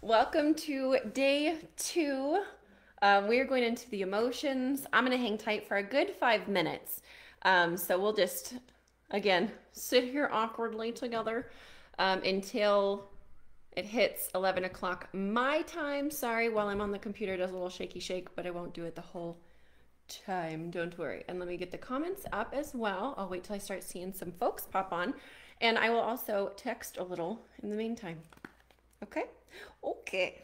Welcome to day two. Um, we are going into the emotions. I'm going to hang tight for a good five minutes. Um, so we'll just, again, sit here awkwardly together um, until it hits 11 o'clock my time. Sorry, while I'm on the computer, it does a little shaky shake, but I won't do it the whole time. Don't worry. And let me get the comments up as well. I'll wait till I start seeing some folks pop on. And I will also text a little in the meantime. Okay? Okay.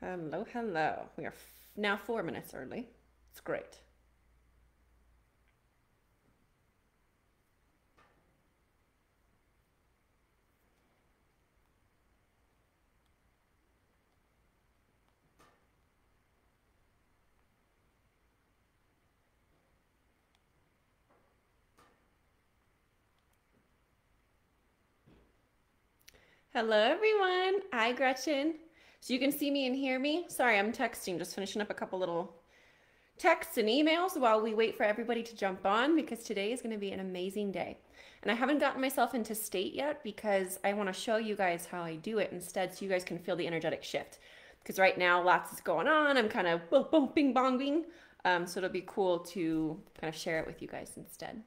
Hello, hello. We are now four minutes early. It's great. Hello, everyone. Hi, Gretchen. So you can see me and hear me. Sorry, I'm texting, just finishing up a couple little texts and emails while we wait for everybody to jump on because today is going to be an amazing day. And I haven't gotten myself into state yet because I want to show you guys how I do it instead so you guys can feel the energetic shift. Because right now, lots is going on. I'm kind of boom, boom, bing, bong, bing. Um, so it'll be cool to kind of share it with you guys instead.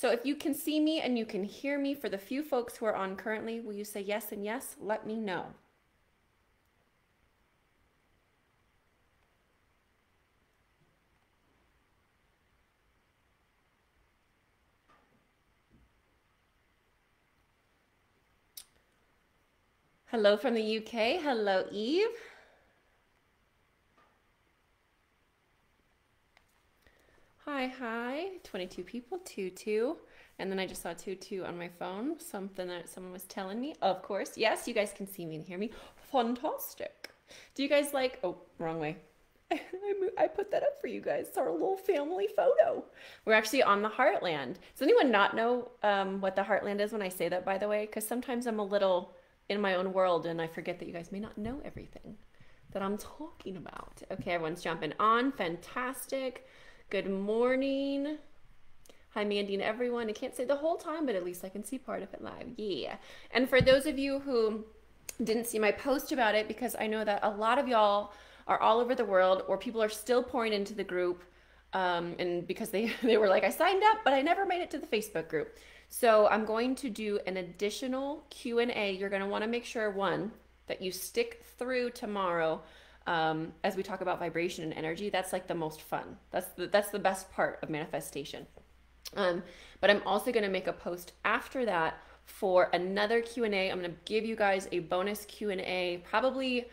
So if you can see me and you can hear me, for the few folks who are on currently, will you say yes and yes? Let me know. Hello from the UK. Hello, Eve. Hi, hi. 22 people, 2 2. And then I just saw 2 2 on my phone, something that someone was telling me. Of course. Yes, you guys can see me and hear me. Fantastic. Do you guys like, oh, wrong way. I put that up for you guys. It's our little family photo. We're actually on the Heartland. Does anyone not know um, what the Heartland is when I say that, by the way? Because sometimes I'm a little in my own world and I forget that you guys may not know everything that I'm talking about. Okay, everyone's jumping on. Fantastic. Good morning. Hi, Mandy and everyone. I can't say the whole time, but at least I can see part of it live. Yeah. And for those of you who didn't see my post about it, because I know that a lot of y'all are all over the world, or people are still pouring into the group, um, and because they they were like, I signed up, but I never made it to the Facebook group. So I'm going to do an additional Q and A. You're going to want to make sure one that you stick through tomorrow um, as we talk about vibration and energy, that's like the most fun. That's the, that's the best part of manifestation. Um, but I'm also going to make a post after that for another Q&A. I'm going to give you guys a bonus Q&A probably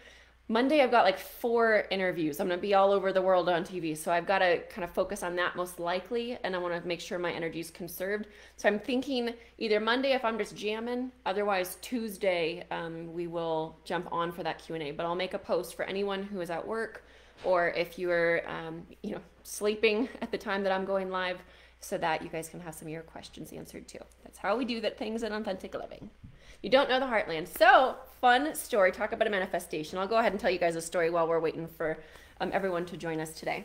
Monday I've got like four interviews. I'm going to be all over the world on TV. So I've got to kind of focus on that most likely and I want to make sure my energy is conserved. So I'm thinking either Monday if I'm just jamming, otherwise Tuesday um, we will jump on for that Q&A. But I'll make a post for anyone who is at work or if you're um, you know sleeping at the time that I'm going live so that you guys can have some of your questions answered too. That's how we do that things in authentic living. You don't know the heartland. So, fun story. Talk about a manifestation. I'll go ahead and tell you guys a story while we're waiting for um, everyone to join us today.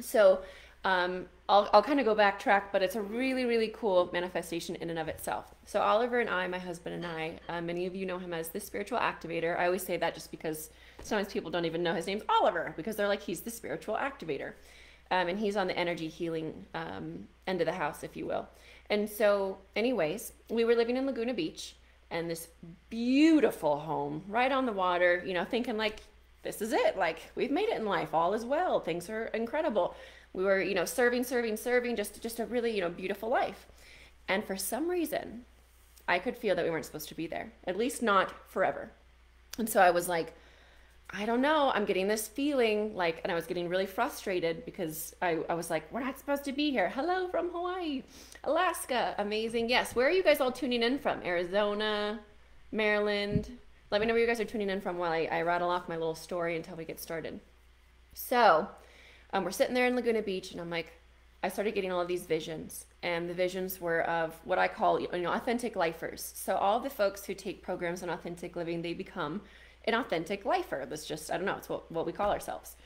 So, um, I'll, I'll kind of go backtrack, but it's a really, really cool manifestation in and of itself. So, Oliver and I, my husband and I, uh, many of you know him as the spiritual activator. I always say that just because sometimes people don't even know his name's Oliver because they're like, he's the spiritual activator. Um, and he's on the energy healing um, end of the house, if you will. And so, anyways, we were living in Laguna Beach and this beautiful home right on the water, you know, thinking like, this is it. Like, we've made it in life. All is well. Things are incredible. We were, you know, serving, serving, serving, just, just a really, you know, beautiful life. And for some reason, I could feel that we weren't supposed to be there, at least not forever. And so I was like, I don't know. I'm getting this feeling like, and I was getting really frustrated because I, I was like, we're not supposed to be here. Hello from Hawaii, Alaska. Amazing. Yes. Where are you guys all tuning in from? Arizona, Maryland. Let me know where you guys are tuning in from while I, I rattle off my little story until we get started. So, um, we're sitting there in Laguna Beach, and I'm like, I started getting all of these visions, and the visions were of what I call you know authentic lifers. So all the folks who take programs on authentic living, they become an authentic lifer. That's just, I don't know, it's what, what we call ourselves.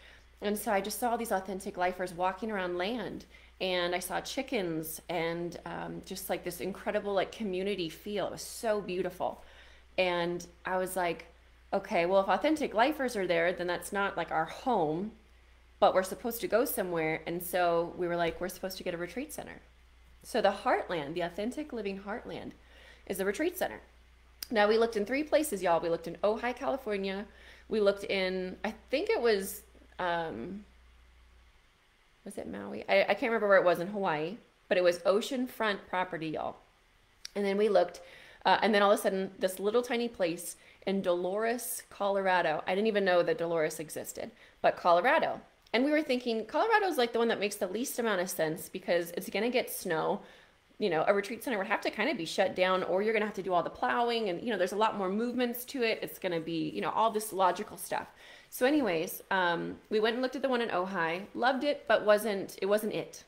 And so I just saw these authentic lifers walking around land and I saw chickens and um, just like this incredible like community feel. It was so beautiful. And I was like, okay, well, if authentic lifers are there, then that's not like our home, but we're supposed to go somewhere. And so we were like, we're supposed to get a retreat center. So the Heartland, the authentic living Heartland, is the retreat center. Now we looked in three places, y'all. We looked in Ojai, California. We looked in, I think it was, um, was it Maui? I, I can't remember where it was in Hawaii, but it was oceanfront property, y'all. And then we looked, uh, and then all of a sudden, this little tiny place in Dolores, Colorado. I didn't even know that Dolores existed, but Colorado. And we were thinking Colorado is like the one that makes the least amount of sense because it's going to get snow. You know, a retreat center would have to kind of be shut down, or you're going to have to do all the plowing, and you know, there's a lot more movements to it. It's going to be, you know, all this logical stuff. So, anyways, um, we went and looked at the one in Ojai, loved it, but wasn't it wasn't it.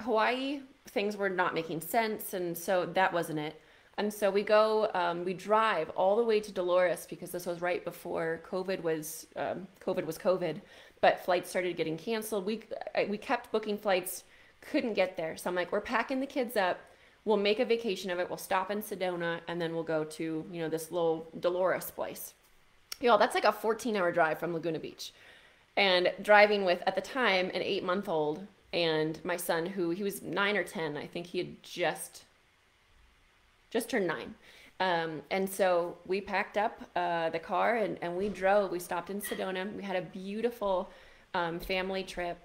Hawaii things were not making sense, and so that wasn't it. And so we go, um, we drive all the way to Dolores because this was right before COVID was um, COVID was COVID, but flights started getting canceled. We we kept booking flights, couldn't get there. So I'm like, we're packing the kids up. We'll make a vacation of it. We'll stop in Sedona and then we'll go to you know this little Dolores place. Y'all, that's like a 14 hour drive from Laguna Beach, and driving with at the time an eight month old and my son who he was nine or ten. I think he had just just turned nine. Um, and so we packed up uh, the car and, and we drove. We stopped in Sedona. We had a beautiful um, family trip.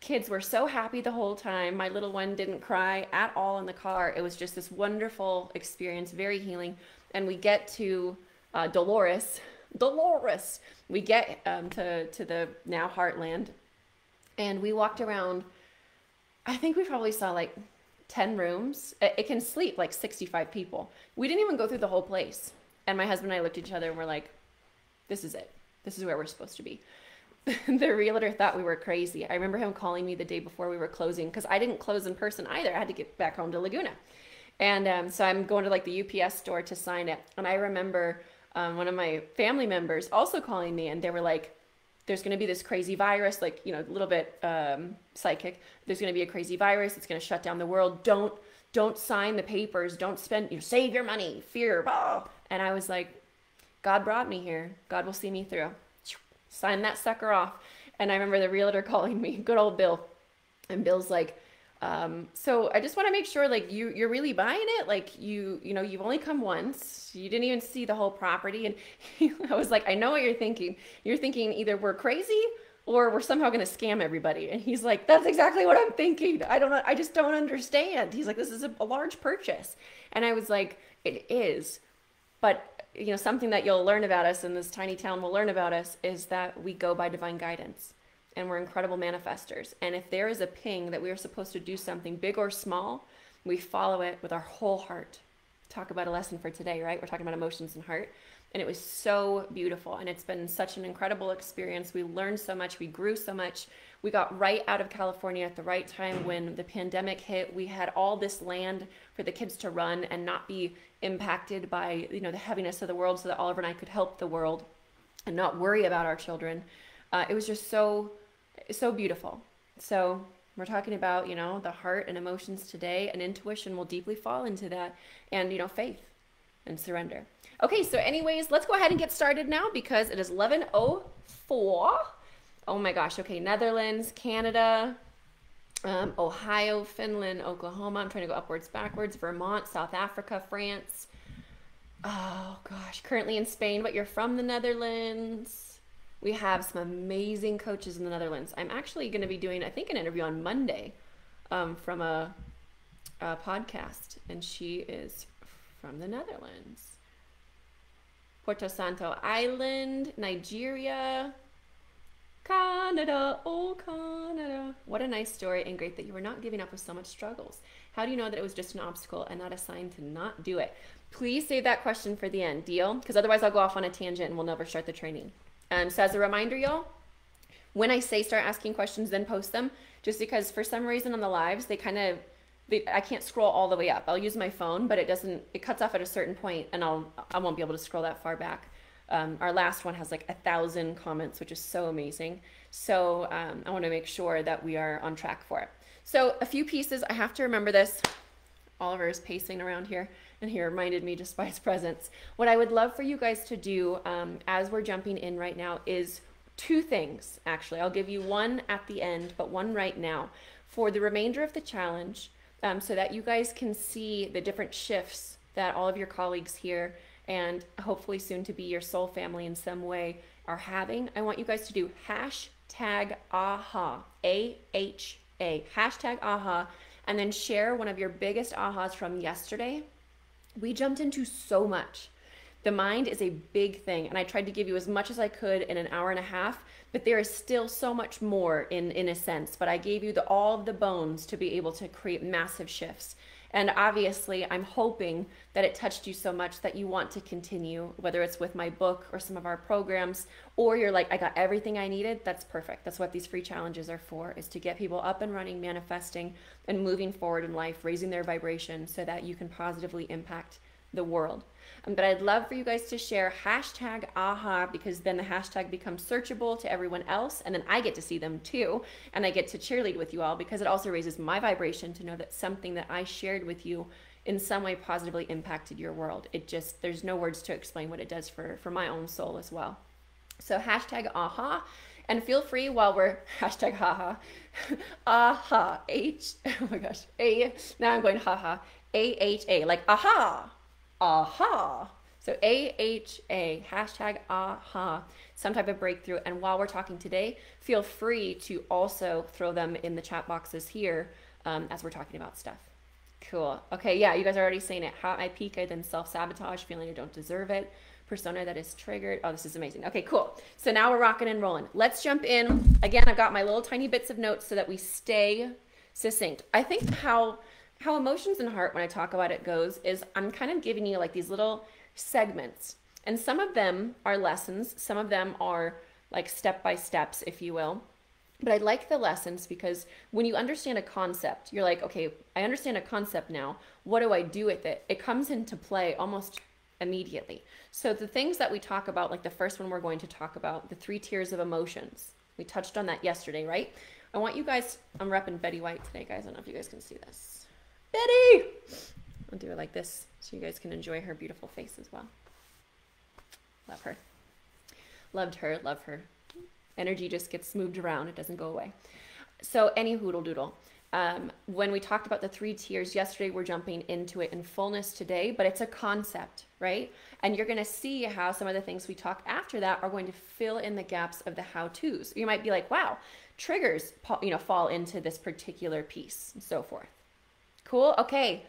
Kids were so happy the whole time. My little one didn't cry at all in the car. It was just this wonderful experience, very healing. And we get to uh, Dolores. Dolores. We get um, to, to the now Heartland. And we walked around. I think we probably saw like 10 rooms. It can sleep like 65 people. We didn't even go through the whole place. And my husband and I looked at each other and we're like, this is it. This is where we're supposed to be. the realtor thought we were crazy. I remember him calling me the day before we were closing because I didn't close in person either. I had to get back home to Laguna. And um, so I'm going to like the UPS store to sign it. And I remember um, one of my family members also calling me and they were like, there's going to be this crazy virus, like, you know, a little bit um, psychic. There's going to be a crazy virus. It's going to shut down the world. Don't, don't sign the papers. Don't spend, you know, save your money, fear. Blah. And I was like, God brought me here. God will see me through. Sign that sucker off. And I remember the realtor calling me, good old Bill. And Bill's like, um, so I just want to make sure like you you're really buying it. Like you you know you've only come once. You didn't even see the whole property, and he, I was like, I know what you're thinking. You're thinking either we're crazy or we're somehow going to scam everybody. And he's like, that's exactly what I'm thinking. I don't. I just don't understand. He's like, this is a, a large purchase, and I was like, it is, but you know something that you'll learn about us in this tiny town will learn about us is that we go by divine guidance and we're incredible manifestors. And if there is a ping that we are supposed to do something big or small, we follow it with our whole heart. Talk about a lesson for today, right? We're talking about emotions and heart. And it was so beautiful. And it's been such an incredible experience. We learned so much. We grew so much. We got right out of California at the right time when the pandemic hit. We had all this land for the kids to run and not be impacted by, you know, the heaviness of the world so that Oliver and I could help the world and not worry about our children. Uh, it was just so so beautiful. So we're talking about, you know, the heart and emotions today, and intuition will deeply fall into that, and, you know, faith and surrender. Okay, so, anyways, let's go ahead and get started now because it is 11.04. Oh my gosh. Okay, Netherlands, Canada, um, Ohio, Finland, Oklahoma. I'm trying to go upwards, backwards. Vermont, South Africa, France. Oh gosh, currently in Spain, but you're from the Netherlands. We have some amazing coaches in the Netherlands. I'm actually going to be doing, I think, an interview on Monday um, from a, a podcast, and she is from the Netherlands. Porto Santo Island, Nigeria, Canada, oh Canada. What a nice story and great that you were not giving up with so much struggles. How do you know that it was just an obstacle and not a sign to not do it? Please save that question for the end, deal? Because otherwise I'll go off on a tangent and we'll never start the training. Um, so as a reminder, y'all, when I say start asking questions, then post them, just because for some reason on the lives, they kind of, I can't scroll all the way up. I'll use my phone, but it doesn't, it cuts off at a certain point and I'll, I won't be able to scroll that far back. Um, our last one has like a thousand comments, which is so amazing. So um, I want to make sure that we are on track for it. So, a few pieces, I have to remember this. Oliver is pacing around here, and he reminded me just by his presence. What I would love for you guys to do um, as we're jumping in right now is two things, actually. I'll give you one at the end, but one right now. For the remainder of the challenge, um, so that you guys can see the different shifts that all of your colleagues here and hopefully soon to be your soul family in some way are having, I want you guys to do hashtag aha, A H A, hashtag aha, and then share one of your biggest ahas from yesterday. We jumped into so much. The mind is a big thing, and I tried to give you as much as I could in an hour and a half, but there is still so much more in in a sense. But I gave you the all of the bones to be able to create massive shifts. And obviously, I'm hoping that it touched you so much that you want to continue, whether it's with my book or some of our programs, or you're like, I got everything I needed. That's perfect. That's what these free challenges are for, is to get people up and running, manifesting, and moving forward in life, raising their vibration so that you can positively impact the world. But I'd love for you guys to share hashtag aha because then the hashtag becomes searchable to everyone else. And then I get to see them too. And I get to cheerlead with you all because it also raises my vibration to know that something that I shared with you in some way positively impacted your world. It just, there's no words to explain what it does for, for my own soul as well. So hashtag aha. And feel free while we're hashtag haha, aha, H, oh my gosh, A, now I'm going haha, A H A, like aha, aha. So AHA, hashtag aha, some type of breakthrough. And while we're talking today, feel free to also throw them in the chat boxes here um, as we're talking about stuff. Cool. Okay, yeah, you guys are already saying it. How I peak, I then self sabotage, feeling I don't deserve it. Persona that is triggered. Oh, this is amazing. Okay, cool. So now we're rocking and rolling. Let's jump in. Again, I've got my little tiny bits of notes so that we stay succinct. I think how how emotions and heart when I talk about it goes is I'm kind of giving you like these little segments. And some of them are lessons, some of them are like step by steps, if you will. But I like the lessons because when you understand a concept, you're like, okay, I understand a concept now. What do I do with it? It comes into play almost immediately. So the things that we talk about, like the first one we're going to talk about, the three tiers of emotions. We touched on that yesterday, right? I want you guys, I'm repping Betty White today, guys. I don't know if you guys can see this. Betty! I'll do it like this so you guys can enjoy her beautiful face as well. Love her. Loved her, love her. Energy just gets moved around, it doesn't go away. So, any hoodle doodle. Um, when we talked about the three tiers yesterday, we're jumping into it in fullness today, but it's a concept, right? And you're going to see how some of the things we talk after that are going to fill in the gaps of the how to's. You might be like, wow, triggers, you know, fall into this particular piece and so forth. Cool? Okay,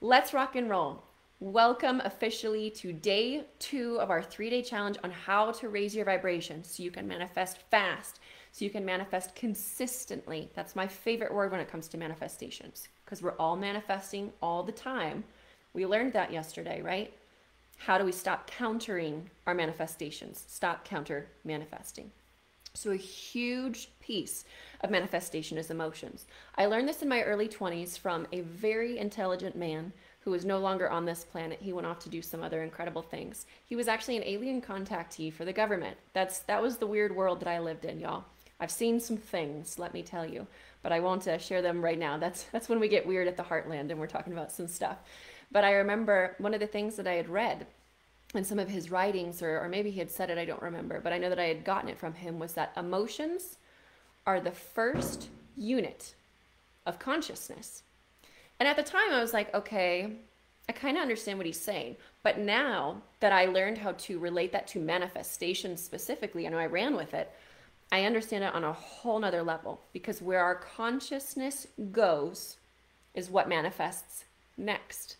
let's rock and roll. Welcome officially to day two of our three day challenge on how to raise your vibration so you can manifest fast, so you can manifest consistently. That's my favorite word when it comes to manifestations because we're all manifesting all the time. We learned that yesterday, right? How do we stop countering our manifestations? Stop counter manifesting. So, a huge piece of manifestation is emotions. I learned this in my early 20s from a very intelligent man who is no longer on this planet. He went off to do some other incredible things. He was actually an alien contactee for the government. That's that was the weird world that I lived in, y'all. I've seen some things, let me tell you, but I won't uh, share them right now. That's that's when we get weird at the heartland and we're talking about some stuff. But I remember one of the things that I had read in some of his writings, or, or maybe he had said it, I don't remember, but I know that I had gotten it from him, was that emotions are the first unit of consciousness. And at the time, I was like, okay, I kind of understand what he's saying. But now that I learned how to relate that to manifestation specifically, and I ran with it, I understand it on a whole nother level because where our consciousness goes is what manifests next.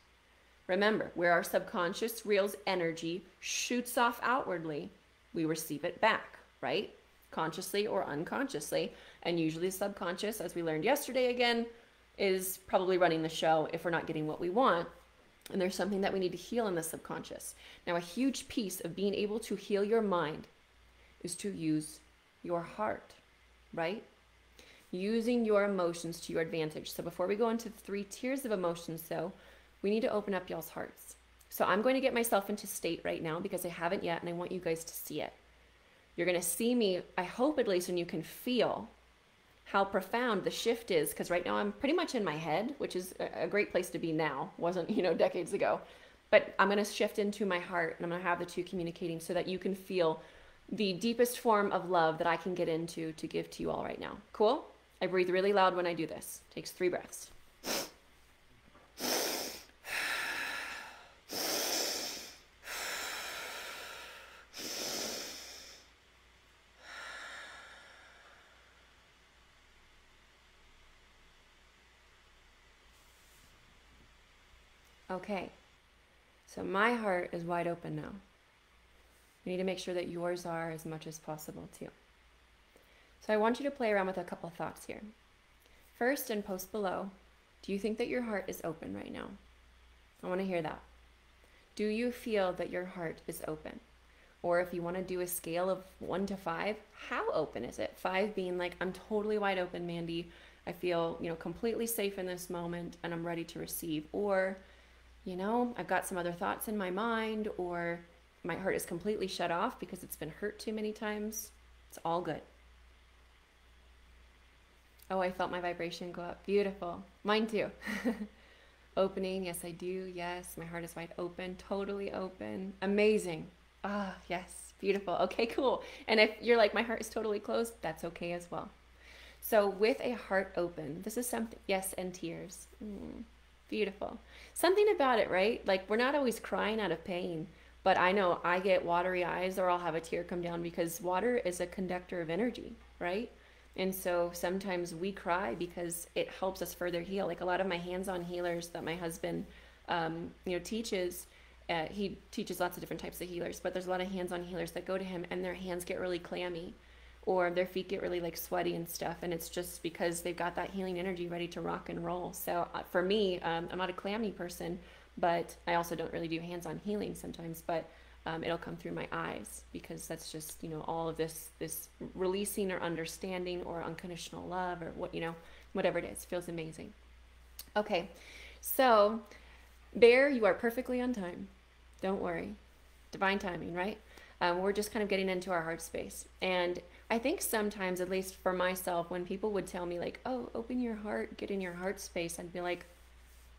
Remember, where our subconscious reels energy shoots off outwardly, we receive it back, right? Consciously or unconsciously. And usually, subconscious, as we learned yesterday again, is probably running the show if we're not getting what we want. And there's something that we need to heal in the subconscious. Now, a huge piece of being able to heal your mind is to use your heart, right? Using your emotions to your advantage. So, before we go into the three tiers of emotions, though, we need to open up y'all's hearts. So I'm going to get myself into state right now because I haven't yet and I want you guys to see it. You're going to see me, I hope at least, and you can feel how profound the shift is because right now I'm pretty much in my head, which is a great place to be now. Wasn't, you know, decades ago. But I'm going to shift into my heart and I'm going to have the two communicating so that you can feel the deepest form of love that I can get into to give to you all right now. Cool? I breathe really loud when I do this. Takes 3 breaths. Okay, so my heart is wide open now. You need to make sure that yours are as much as possible too. So I want you to play around with a couple thoughts here. First, and post below, do you think that your heart is open right now? I want to hear that. Do you feel that your heart is open? Or if you want to do a scale of one to five, how open is it? Five being like, I'm totally wide open, Mandy. I feel, you know, completely safe in this moment and I'm ready to receive. Or you know, I've got some other thoughts in my mind, or my heart is completely shut off because it's been hurt too many times. It's all good. Oh, I felt my vibration go up. Beautiful. Mine too. Opening. Yes, I do. Yes, my heart is wide open, totally open. Amazing. Ah, yes. Beautiful. Okay, cool. And if you're like, my heart is totally closed, that's okay as well. So, with a heart open, this is something, yes, and tears. Mm. Beautiful. Something about it, right? Like we're not always crying out of pain, but I know I get watery eyes or I'll have a tear come down because water is a conductor of energy, right? And so sometimes we cry because it helps us further heal. Like a lot of my hands-on healers that my husband, um, you know, teaches. Uh, he teaches lots of different types of healers, but there's a lot of hands-on healers that go to him and their hands get really clammy or their feet get really like sweaty and stuff and it's just because they've got that healing energy ready to rock and roll. So uh, for me um, i'm not a clammy person but i also don't really do hands-on healing sometimes but um, it'll come through my eyes because that's just you know all of this this releasing or understanding or unconditional love or what you know whatever it is. Feels amazing. Okay so bear you are perfectly on time. Don't worry. Divine timing right? Um, we're just kind of getting into our heart space. And I think sometimes, at least for myself, when people would tell me like, "Oh, open your heart, get in your heart space," I'd be like,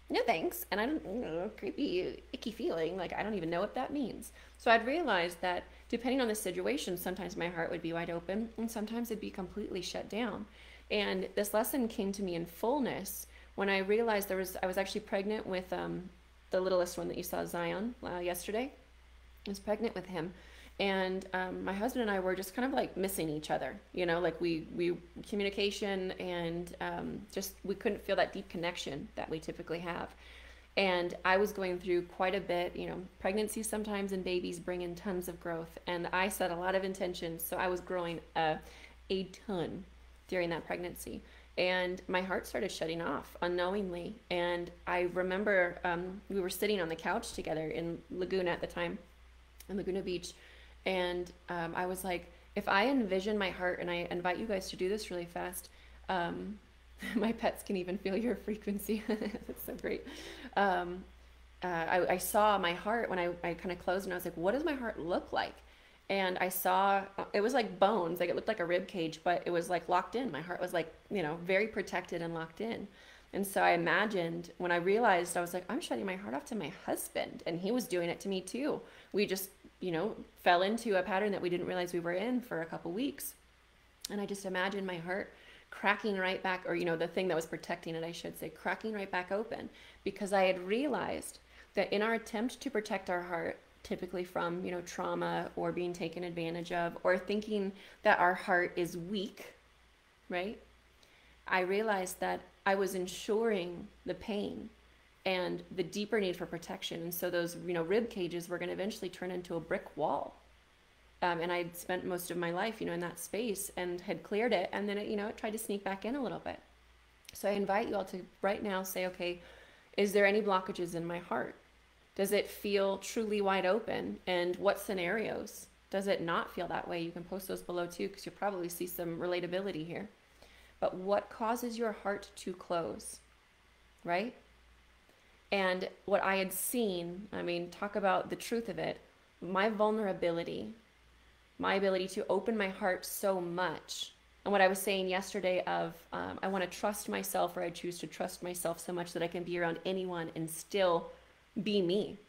"No, thanks," and I don't, know, creepy, icky feeling. Like I don't even know what that means. So I'd realize that depending on the situation, sometimes my heart would be wide open, and sometimes it'd be completely shut down. And this lesson came to me in fullness when I realized there was I was actually pregnant with um, the littlest one that you saw, Zion, uh, yesterday. I was pregnant with him and um, my husband and I were just kind of like missing each other, you know, like we we communication and um, just we couldn't feel that deep connection that we typically have. And I was going through quite a bit, you know, pregnancy sometimes and babies bring in tons of growth, and I set a lot of intentions, so I was growing a, a ton during that pregnancy. And my heart started shutting off unknowingly. And I remember um, we were sitting on the couch together in Laguna at the time, in Laguna Beach, and um, I was like, if I envision my heart, and I invite you guys to do this really fast, um, my pets can even feel your frequency. That's so great. Um, uh, I, I, saw my heart when I, I kind of closed and I was like, what does my heart look like? And I saw it was like bones, like it looked like a rib cage, but it was like locked in. My heart was like, you know, very protected and locked in. And so I imagined when I realized, I was like, I'm shutting my heart off to my husband, and he was doing it to me too. We just you know, fell into a pattern that we didn't realize we were in for a couple weeks. And I just imagine my heart cracking right back, or, you know, the thing that was protecting it, I should say, cracking right back open because I had realized that in our attempt to protect our heart, typically from, you know, trauma or being taken advantage of or thinking that our heart is weak, right? I realized that I was ensuring the pain and the deeper need for protection. And so those, you know, rib cages were going to eventually turn into a brick wall. Um, and I'd spent most of my life, you know, in that space and had cleared it. And then, it, you know, it tried to sneak back in a little bit. So I invite you all to right now say, okay, is there any blockages in my heart? Does it feel truly wide open? And what scenarios? Does it not feel that way? You can post those below too, because you'll probably see some relatability here. But what causes your heart to close? Right? And what I had seen, I mean, talk about the truth of it, my vulnerability, my ability to open my heart so much And what I was saying yesterday of um, I want to trust myself or I choose to trust myself so much that I can be around anyone and still be me,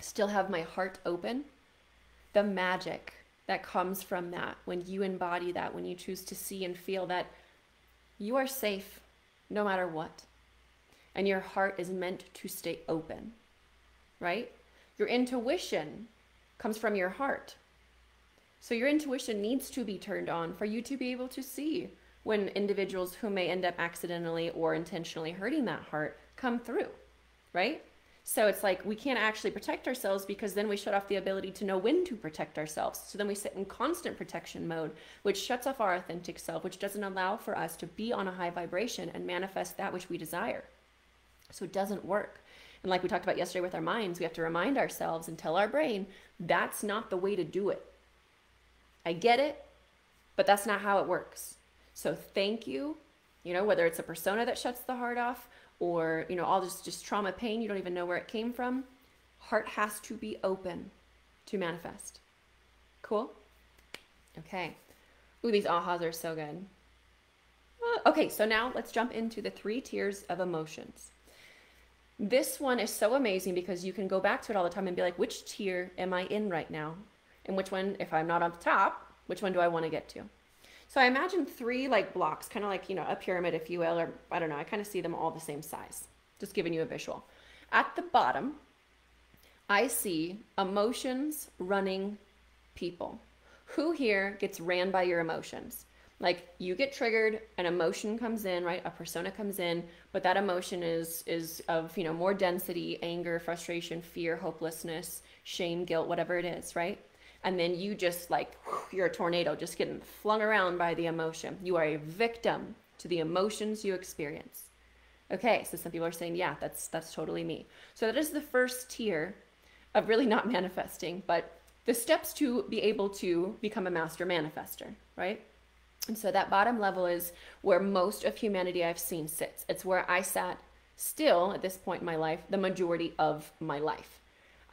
still have my heart open. The magic that comes from that when you embody that, when you choose to see and feel that you are safe no matter what. And your heart is meant to stay open, right? Your intuition comes from your heart. So your intuition needs to be turned on for you to be able to see when individuals who may end up accidentally or intentionally hurting that heart come through, right? So it's like we can't actually protect ourselves because then we shut off the ability to know when to protect ourselves. So then we sit in constant protection mode, which shuts off our authentic self, which doesn't allow for us to be on a high vibration and manifest that which we desire. So it doesn't work. And like we talked about yesterday with our minds, we have to remind ourselves and tell our brain that's not the way to do it. I get it, but that's not how it works. So thank you. You know, whether it's a persona that shuts the heart off or, you know, all this just trauma pain, you don't even know where it came from. Heart has to be open to manifest. Cool? Okay. Ooh, these ahas are so good. Uh, okay, so now let's jump into the three tiers of emotions. This one is so amazing because you can go back to it all the time and be like, which tier am I in right now? And which one, if I'm not on the top, which one do I want to get to? So I imagine three like blocks, kind of like, you know, a pyramid, if you will, or I don't know, I kind of see them all the same size. Just giving you a visual. At the bottom, I see emotions running people. Who here gets ran by your emotions? Like you get triggered, an emotion comes in, right? A persona comes in, but that emotion is is of, you know, more density, anger, frustration, fear, hopelessness, shame, guilt, whatever it is, right? and then you just like you're a tornado just getting flung around by the emotion you are a victim to the emotions you experience okay so some people are saying yeah that's that's totally me so that is the first tier of really not manifesting but the steps to be able to become a master manifester right and so that bottom level is where most of humanity i've seen sits it's where i sat still at this point in my life the majority of my life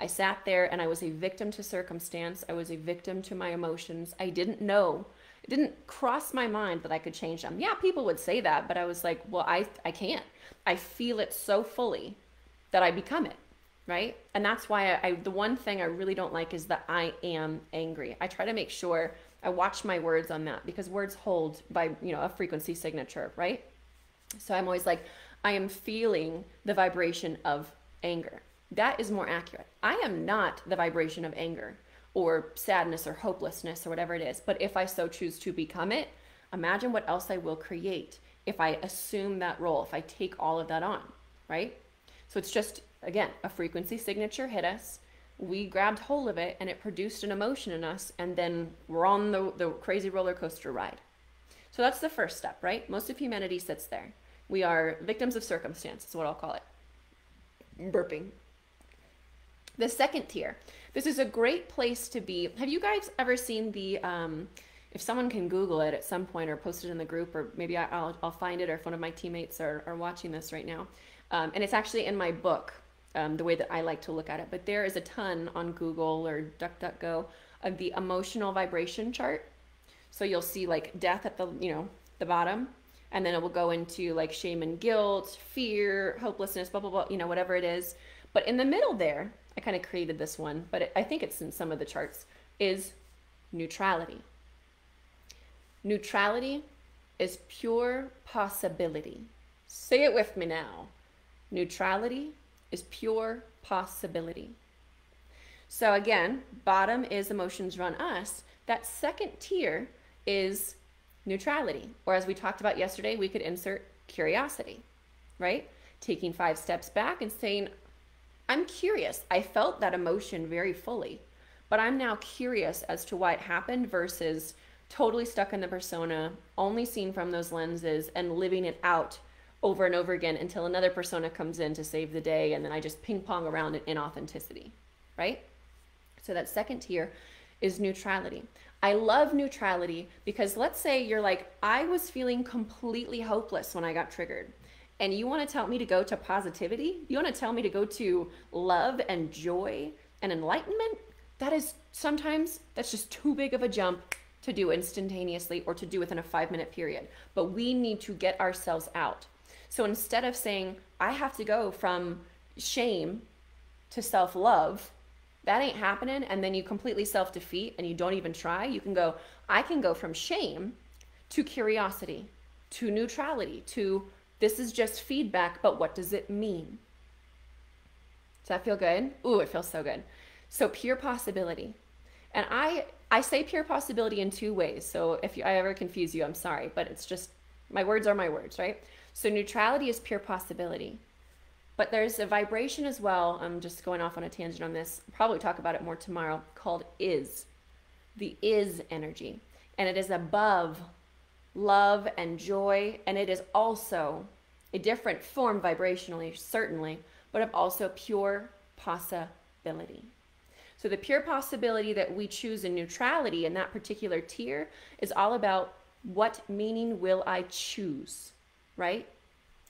I sat there and I was a victim to circumstance. I was a victim to my emotions. I didn't know. It didn't cross my mind that I could change them. Yeah, people would say that, but I was like, well, I I can't. I feel it so fully that I become it, right? And that's why I, I the one thing I really don't like is that I am angry. I try to make sure I watch my words on that because words hold by, you know, a frequency signature, right? So I'm always like I am feeling the vibration of anger. That is more accurate. I am not the vibration of anger or sadness or hopelessness or whatever it is. But if I so choose to become it, imagine what else I will create if I assume that role, if I take all of that on, right? So it's just, again, a frequency signature hit us. We grabbed hold of it and it produced an emotion in us, and then we're on the, the crazy roller coaster ride. So that's the first step, right? Most of humanity sits there. We are victims of circumstance, is what I'll call it. Burping. The second tier. This is a great place to be. Have you guys ever seen the, um, if someone can Google it at some point or post it in the group, or maybe I'll, I'll find it, or if one of my teammates are, are watching this right now. Um, and it's actually in my book, um, the way that I like to look at it. But there is a ton on Google or DuckDuckGo of the emotional vibration chart. So you'll see like death at the, you know, the bottom, and then it will go into like shame and guilt, fear, hopelessness, blah, blah, blah, you know, whatever it is. But in the middle there, I kind of created this one, but it, I think it's in some of the charts, is neutrality. Neutrality is pure possibility. Say it with me now. Neutrality is pure possibility. So again, bottom is emotions run us. That second tier is neutrality. Or as we talked about yesterday, we could insert curiosity, right? Taking five steps back and saying, I'm curious. I felt that emotion very fully, but I'm now curious as to why it happened versus totally stuck in the persona, only seen from those lenses and living it out over and over again until another persona comes in to save the day and then I just ping pong around in inauthenticity, right? So that second tier is neutrality. I love neutrality because let's say you're like, I was feeling completely hopeless when I got triggered and you want to tell me to go to positivity, you want to tell me to go to love and joy and enlightenment, that is sometimes that's just too big of a jump to do instantaneously or to do within a five minute period, but we need to get ourselves out. So instead of saying, I have to go from shame to self love, that ain't happening. And then you completely self defeat and you don't even try. You can go, I can go from shame to curiosity, to neutrality, to this is just feedback, but what does it mean? Does that feel good? Ooh, it feels so good. So pure possibility. And I I say pure possibility in two ways. So if you, I ever confuse you, I'm sorry, but it's just my words are my words, right? So neutrality is pure possibility. But there's a vibration as well. I'm just going off on a tangent on this. I'll probably talk about it more tomorrow called is. The is energy. And it is above love and joy. And it is also a different form vibrationally, certainly, but of also pure possibility. So the pure possibility that we choose in neutrality in that particular tier is all about what meaning will I choose, right?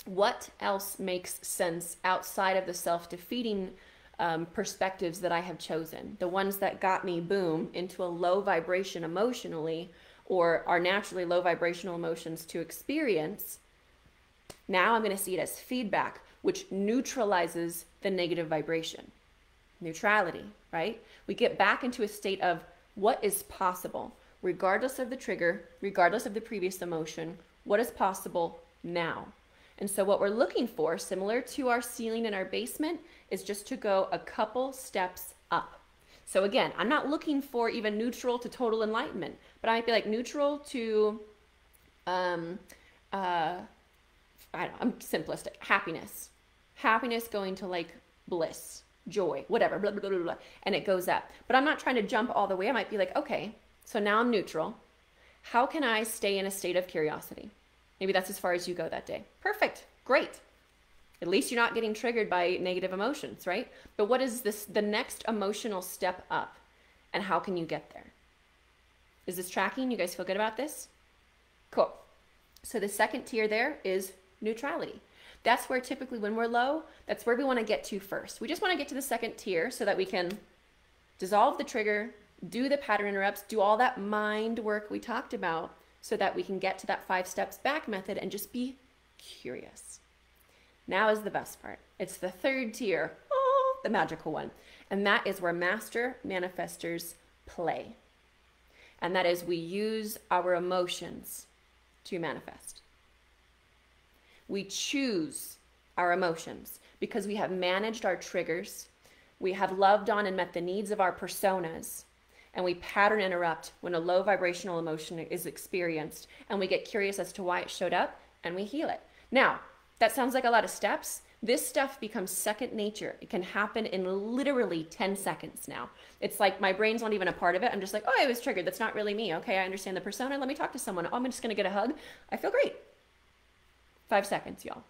What else makes sense outside of the self defeating um, perspectives that I have chosen? The ones that got me, boom, into a low vibration emotionally or are naturally low vibrational emotions to experience. Now I'm going to see it as feedback, which neutralizes the negative vibration neutrality, right? We get back into a state of what is possible, regardless of the trigger, regardless of the previous emotion, what is possible now. And so, what we're looking for, similar to our ceiling in our basement, is just to go a couple steps up. So, again, I'm not looking for even neutral to total enlightenment, but I might be like neutral to, um, uh, I don't know, I'm simplistic, happiness. Happiness going to like bliss, joy, whatever, blah, blah, blah, blah, and it goes up. But I'm not trying to jump all the way. I might be like, okay, so now I'm neutral. How can I stay in a state of curiosity? Maybe that's as far as you go that day. Perfect. Great. At least you're not getting triggered by negative emotions, right? But what is this the next emotional step up? And how can you get there? Is this tracking? You guys feel good about this? Cool. So the second tier there is neutrality. That's where typically when we're low, that's where we want to get to first. We just want to get to the second tier so that we can dissolve the trigger, do the pattern interrupts, do all that mind work we talked about so that we can get to that five steps back method and just be curious. Now is the best part. It's the third tier, oh, the magical one. And that is where master manifestors play. And that is we use our emotions to manifest. We choose our emotions because we have managed our triggers, we have loved on and met the needs of our personas, and we pattern interrupt when a low vibrational emotion is experienced, and we get curious as to why it showed up, and we heal it. Now, that sounds like a lot of steps. This stuff becomes second nature. It can happen in literally 10 seconds now. It's like my brain's not even a part of it. I'm just like, oh, I was triggered. That's not really me. Okay, I understand the persona. Let me talk to someone. Oh, I'm just going to get a hug. I feel great. Five seconds, y'all.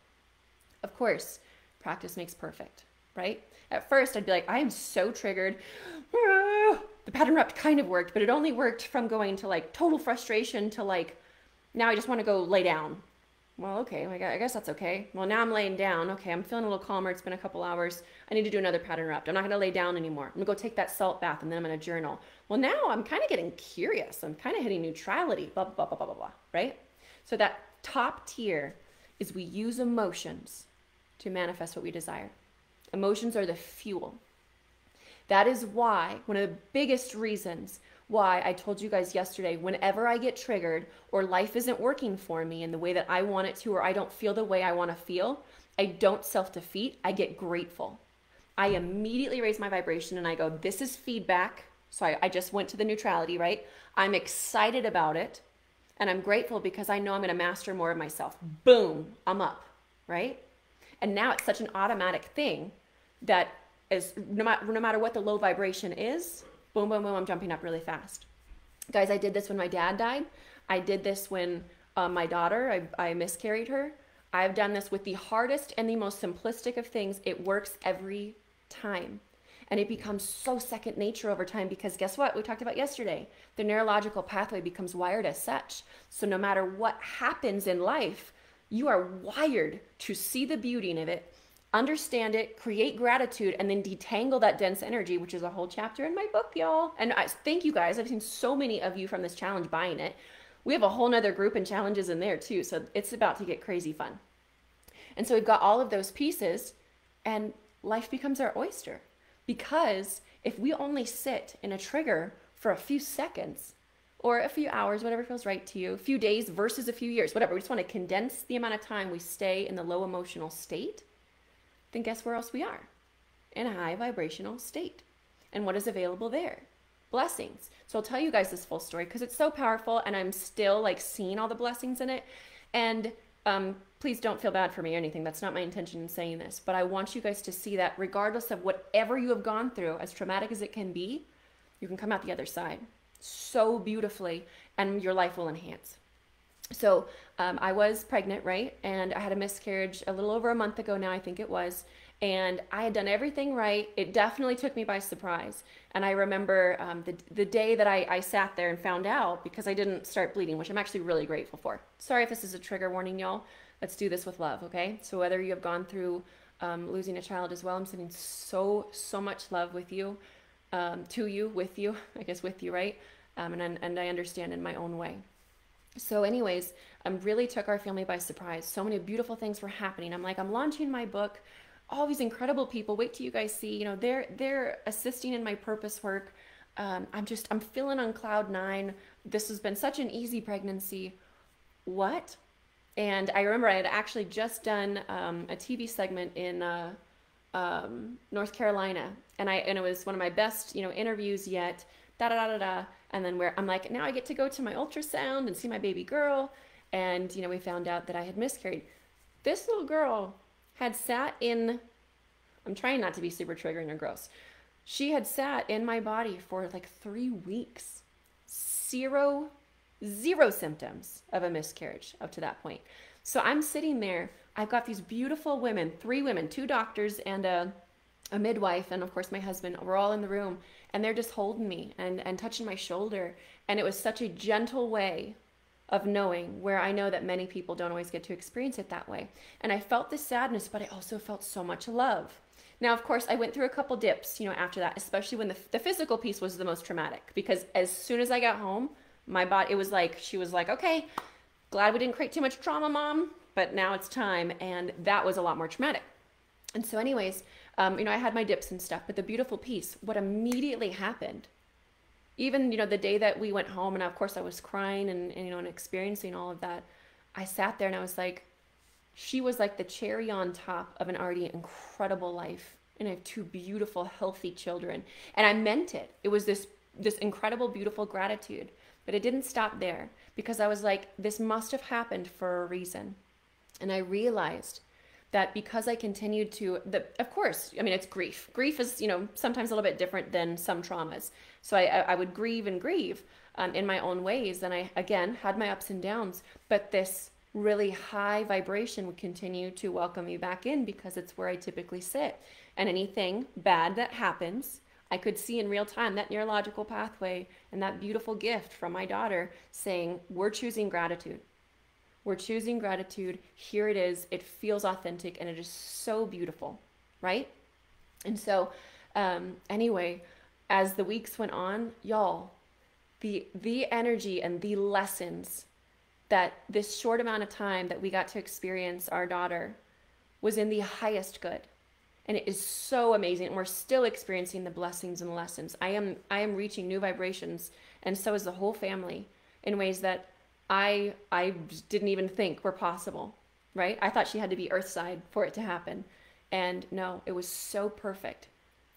Of course, practice makes perfect, right? At first, I'd be like, I am so triggered. Ah, The pattern interrupt kind of worked, but it only worked from going to like total frustration to like, now I just want to go lay down. Well, okay, I guess that's okay. Well, now I'm laying down. Okay, I'm feeling a little calmer. It's been a couple hours. I need to do another pattern interrupt. I'm not going to lay down anymore. I'm going to go take that salt bath and then I'm going to journal. Well, now I'm kind of getting curious. I'm kind of hitting neutrality, blah, blah, blah, blah, blah, blah, right? So that top tier is we use emotions to manifest what we desire. Emotions are the fuel. That is why, one of the biggest reasons why I told you guys yesterday whenever I get triggered or life isn't working for me in the way that I want it to, or I don't feel the way I want to feel, I don't self defeat. I get grateful. I immediately raise my vibration and I go, This is feedback. So I, I just went to the neutrality, right? I'm excited about it. And I'm grateful because I know I'm going to master more of myself. Boom, I'm up, right? And now it's such an automatic thing that is no, ma- no matter what the low vibration is, boom, boom, boom, I'm jumping up really fast. Guys, I did this when my dad died. I did this when uh, my daughter, I, I miscarried her. I've done this with the hardest and the most simplistic of things. It works every time. And it becomes so second nature over time because guess what? We talked about yesterday. The neurological pathway becomes wired as such. So no matter what happens in life, you are wired to see the beauty in it, understand it, create gratitude, and then detangle that dense energy, which is a whole chapter in my book, y'all. And I thank you guys. I've seen so many of you from this challenge buying it. We have a whole nother group and challenges in there too. So it's about to get crazy fun. And so we've got all of those pieces, and life becomes our oyster. Because if we only sit in a trigger for a few seconds, or a few hours, whatever feels right to you, a few days versus a few years, whatever. We just want to condense the amount of time we stay in the low emotional state then guess where else we are? In a high vibrational state. And what is available there? Blessings. So I'll tell you guys this full story because it's so powerful and I'm still like seeing all the blessings in it. And um, please don't feel bad for me or anything. That's not my intention in saying this. But I want you guys to see that regardless of whatever you have gone through, as traumatic as it can be, you can come out the other side so beautifully and your life will enhance. So um, I was pregnant, right? And I had a miscarriage a little over a month ago now, I think it was. And I had done everything right. It definitely took me by surprise. And I remember um, the, the day that I, I sat there and found out because I didn't start bleeding, which I'm actually really grateful for. Sorry if this is a trigger warning, y'all. Let's do this with love, okay? So whether you have gone through um, losing a child as well, I'm sending so, so much love with you, um, to you, with you, I guess with you, right? Um, and, and I understand in my own way. So, anyways, um, really took our family by surprise. So many beautiful things were happening. I'm like, I'm launching my book. All these incredible people. Wait till you guys see. You know, they're they're assisting in my purpose work. Um, I'm just I'm feeling on cloud nine. This has been such an easy pregnancy. What? And I remember I had actually just done um, a TV segment in uh, um, North Carolina, and I and it was one of my best you know interviews yet. Da da da da da and then where I'm like, now I get to go to my ultrasound and see my baby girl. And, you know, we found out that I had miscarried. This little girl had sat in, I'm trying not to be super triggering or gross. She had sat in my body for like three weeks. Zero, zero symptoms of a miscarriage up to that point. So I'm sitting there. I've got these beautiful women, three women, two doctors and a, a midwife, and of course my husband. We're all in the room and they're just holding me and, and touching my shoulder. And it was such a gentle way of knowing where I know that many people don't always get to experience it that way. And I felt this sadness, but I also felt so much love. Now, of course, I went through a couple dips, you know, after that, especially when the, the physical piece was the most traumatic because as soon as I got home, my body, it was like, she was like, okay, glad we didn't create too much trauma, mom, but now it's time. And that was a lot more traumatic. And so, anyways, um, you know, I had my dips and stuff, but the beautiful piece, what immediately happened, even, you know, the day that we went home, and of course I was crying and, and, you know, and experiencing all of that, I sat there and I was like, she was like the cherry on top of an already incredible life. And I have two beautiful, healthy children. And I meant it. It was this this incredible, beautiful gratitude. But it didn't stop there because I was like, this must have happened for a reason. And I realized that because I continued to the of course I mean it's grief grief is you know sometimes a little bit different than some traumas so I I would grieve and grieve um, in my own ways and I again had my ups and downs but this really high vibration would continue to welcome me back in because it's where I typically sit and anything bad that happens I could see in real time that neurological pathway and that beautiful gift from my daughter saying we're choosing gratitude we're choosing gratitude. Here it is. It feels authentic and it is so beautiful, right? And so, um, anyway, as the weeks went on, y'all, the the energy and the lessons that this short amount of time that we got to experience our daughter was in the highest good and it is so amazing and we're still experiencing the blessings and lessons i am i am reaching new vibrations and so is the whole family in ways that I I didn't even think were possible, right? I thought she had to be earthside for it to happen. And no, it was so perfect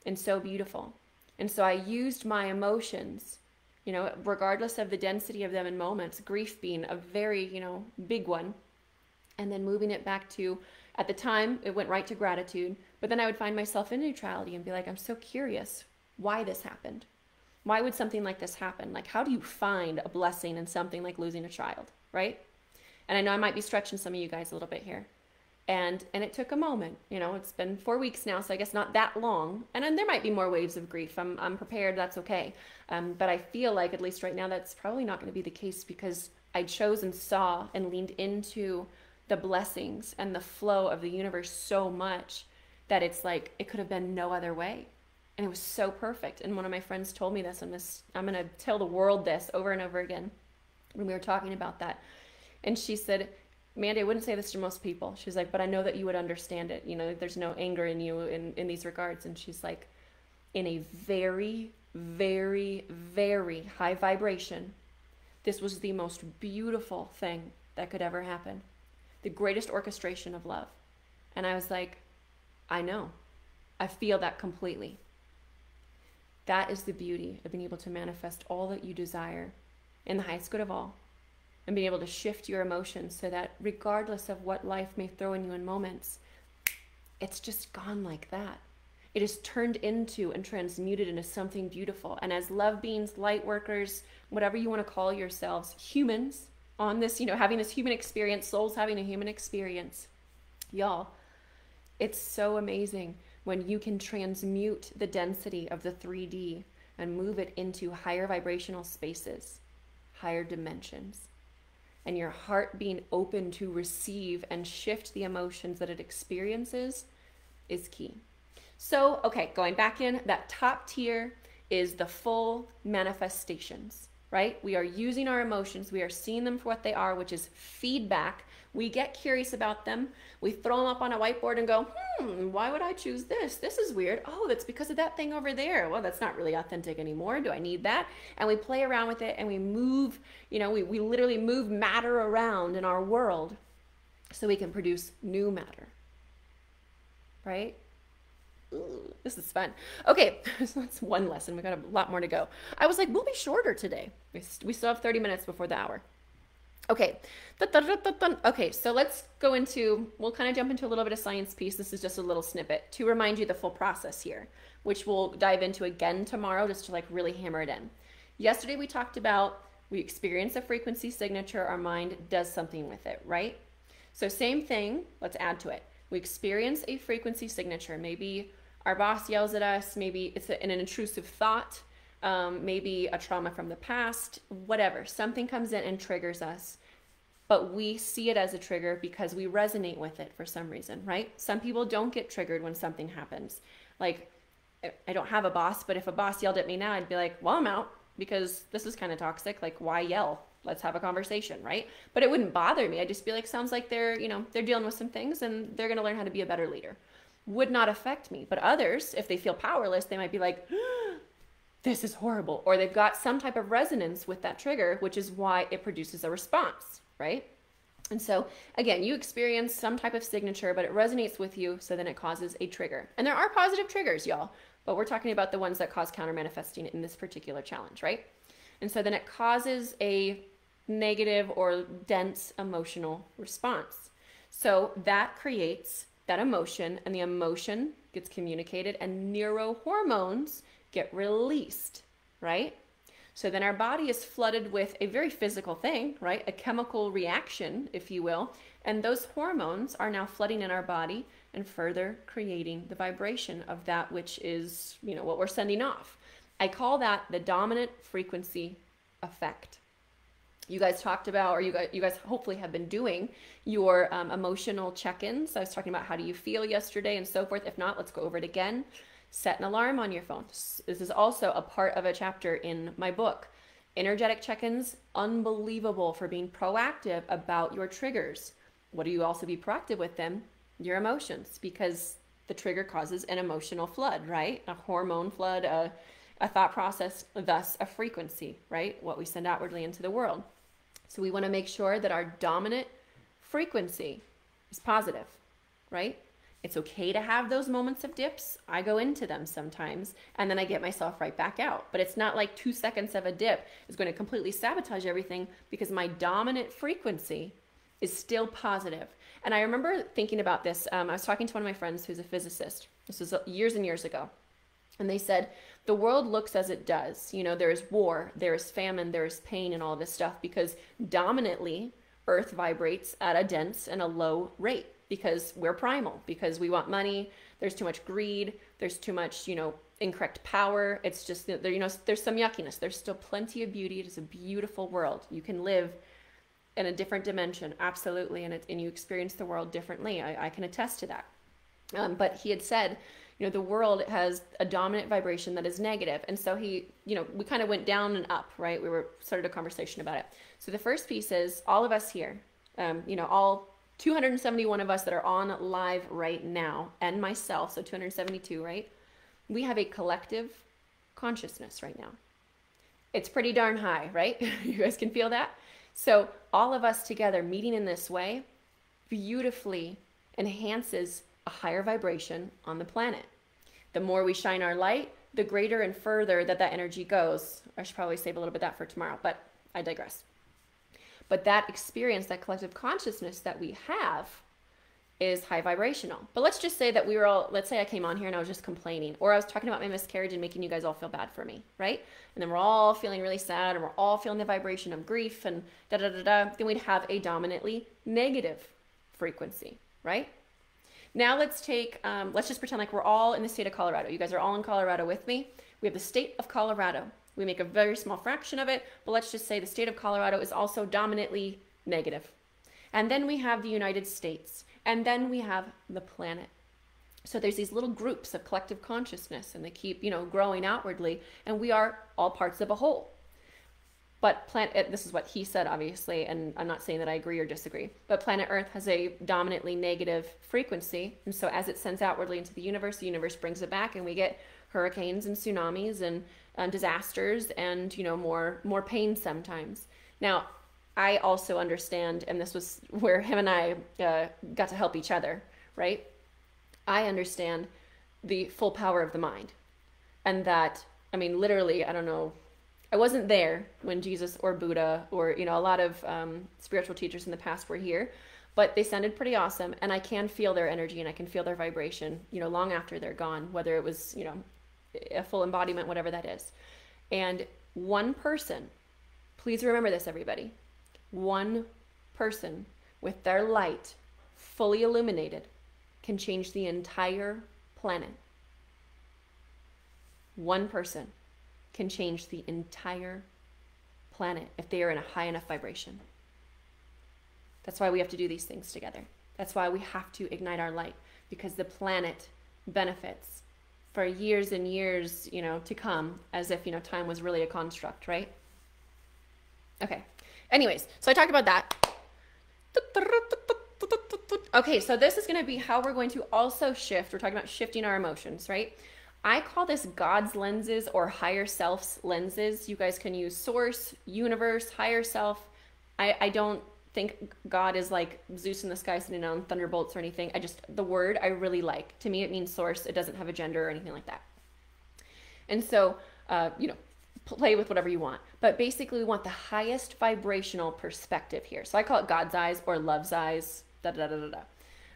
and so beautiful. And so I used my emotions, you know, regardless of the density of them in moments, grief being a very, you know, big one. And then moving it back to, at the time, it went right to gratitude. But then I would find myself in neutrality and be like, I'm so curious why this happened. Why would something like this happen? Like, how do you find a blessing in something like losing a child, right? And I know I might be stretching some of you guys a little bit here. And and it took a moment. You know, it's been four weeks now, so I guess not that long. And then there might be more waves of grief. I'm I'm prepared. That's okay. Um, but I feel like at least right now that's probably not going to be the case because I chose and saw and leaned into the blessings and the flow of the universe so much that it's like it could have been no other way. And it was so perfect. And one of my friends told me this, and this I'm gonna tell the world this over and over again when we were talking about that. And she said, Mandy, I wouldn't say this to most people. She's like, but I know that you would understand it. You know, there's no anger in you in, in these regards. And she's like, in a very, very, very high vibration, this was the most beautiful thing that could ever happen. The greatest orchestration of love. And I was like, I know. I feel that completely. That is the beauty of being able to manifest all that you desire in the highest good of all and being able to shift your emotions so that regardless of what life may throw in you in moments, it's just gone like that. It is turned into and transmuted into something beautiful. And as love beings, light workers, whatever you want to call yourselves, humans on this, you know, having this human experience, souls having a human experience, y'all, it's so amazing when you can transmute the density of the 3D and move it into higher vibrational spaces, higher dimensions and your heart being open to receive and shift the emotions that it experiences is key. So, okay, going back in, that top tier is the full manifestations, right? We are using our emotions, we are seeing them for what they are, which is feedback. We get curious about them. We throw them up on a whiteboard and go, hmm, why would I choose this? This is weird. Oh, that's because of that thing over there. Well, that's not really authentic anymore. Do I need that? And we play around with it and we move, you know, we, we literally move matter around in our world so we can produce new matter. Right? This is fun. Okay, so that's one lesson. We got a lot more to go. I was like, we'll be shorter today. We, we still have 30 minutes before the hour. Okay. Okay, so let's go into, we'll kind of jump into a little bit of science piece. This is just a little snippet to remind you the full process here, which we'll dive into again tomorrow just to like really hammer it in. Yesterday we talked about we experience a frequency signature, our mind does something with it, right? So same thing, let's add to it. We experience a frequency signature. Maybe our boss yells at us, maybe it's an intrusive thought, um, maybe a trauma from the past, whatever. Something comes in and triggers us, but we see it as a trigger because we resonate with it for some reason, right? Some people don't get triggered when something happens. Like, I don't have a boss, but if a boss yelled at me now, I'd be like, well, I'm out because this is kind of toxic. Like, why yell? Let's have a conversation, right? But it wouldn't bother me. I'd just be like, sounds like they're, you know, they're dealing with some things and they're going to learn how to be a better leader. Would not affect me. But others, if they feel powerless, they might be like, this is horrible. Or they've got some type of resonance with that trigger, which is why it produces a response, right? And so, again, you experience some type of signature, but it resonates with you, so then it causes a trigger. And there are positive triggers, y'all, but we're talking about the ones that cause counter manifesting in this particular challenge, right? And so then it causes a negative or dense emotional response. So that creates that emotion, and the emotion gets communicated, and neurohormones get released, right? So then our body is flooded with a very physical thing, right? A chemical reaction, if you will. And those hormones are now flooding in our body and further creating the vibration of that which is, you know, what we're sending off. I call that the dominant frequency effect. You guys talked about, or you guys, you guys hopefully have been doing your um, emotional check-ins. I was talking about how do you feel yesterday and so forth. If not, let's go over it again set an alarm on your phone. This is also a part of a chapter in my book. Energetic check ins, unbelievable for being proactive about your triggers. What do you also be proactive with them? Your emotions, because the trigger causes an emotional flood, right? A hormone flood, a, a thought process, thus a frequency, right? What we send outwardly into the world. So we want to make sure that our dominant frequency is positive, right? It's okay to have those moments of dips. I go into them sometimes and then I get myself right back out. But it's not like two seconds of a dip is going to completely sabotage everything because my dominant frequency is still positive. And I remember thinking about this. Um, I was talking to one of my friends who's a physicist. This was years and years ago. And they said, the world looks as it does. You know, there is war, there is famine, there is pain, and all this stuff because dominantly, Earth vibrates at a dense and a low rate because we're primal, because we want money. There's too much greed. There's too much, you know, incorrect power. It's just, there, you know, there's some yuckiness. There's still plenty of beauty. It is a beautiful world. You can live in a different dimension, absolutely, and, it, and you experience the world differently. I, I can attest to that. Um, but he had said, you know, the world has a dominant vibration that is negative. And so he, you know, we kind of went down and up, right? We were started a conversation about it. So the first piece is all of us here, um, you know, all 271 of us that are on live right now, and myself, so 272, right? We have a collective consciousness right now. It's pretty darn high, right? you guys can feel that? So, all of us together meeting in this way beautifully enhances a higher vibration on the planet. The more we shine our light, the greater and further that that energy goes. I should probably save a little bit that for tomorrow, but I digress. But that experience, that collective consciousness that we have is high vibrational. But let's just say that we were all, let's say I came on here and I was just complaining, or I was talking about my miscarriage and making you guys all feel bad for me, right? And then we're all feeling really sad and we're all feeling the vibration of grief and da da da da. Then we'd have a dominantly negative frequency, right? Now let's take, um, let's just pretend like we're all in the state of Colorado. You guys are all in Colorado with me. We have the state of Colorado. We make a very small fraction of it, but let's just say the state of Colorado is also dominantly negative. And then we have the United States, and then we have the planet. So there's these little groups of collective consciousness, and they keep, you know, growing outwardly, and we are all parts of a whole. But planet, eh, this is what he said, obviously, and I'm not saying that I agree or disagree. But planet Earth has a dominantly negative frequency, and so as it sends outwardly into the universe, the universe brings it back, and we get hurricanes and tsunamis and um, disasters and you know more more pain sometimes. Now, I also understand, and this was where him and I uh, got to help each other, right? I understand the full power of the mind, and that I mean, literally, I don't know. I wasn't there when Jesus or Buddha or you know a lot of um, spiritual teachers in the past were here, but they sounded pretty awesome, and I can feel their energy and I can feel their vibration. You know, long after they're gone, whether it was you know a full embodiment, whatever that is. And one person, please remember this, everybody, one person with their light fully illuminated can change the entire planet. One person can change the entire planet if they are in a high enough vibration. That's why we have to do these things together. That's why we have to ignite our light because the planet benefits for years and years, you know, to come, as if, you know, time was really a construct, right? Okay. Anyways, so I talked about that. Okay, so this is going to be how we're going to also shift. We're talking about shifting our emotions, right? I call this God's lenses or higher self's lenses. You guys can use source, universe, higher self. I, I don't think God is like Zeus in the sky sitting on thunderbolts or anything. I just, the word I really like. To me, it means source. It doesn't have a gender or anything like that. And so, uh, you know, play with whatever you want. But basically, we want the highest vibrational perspective here. So I call it God's eyes or love's eyes. Da da da da da.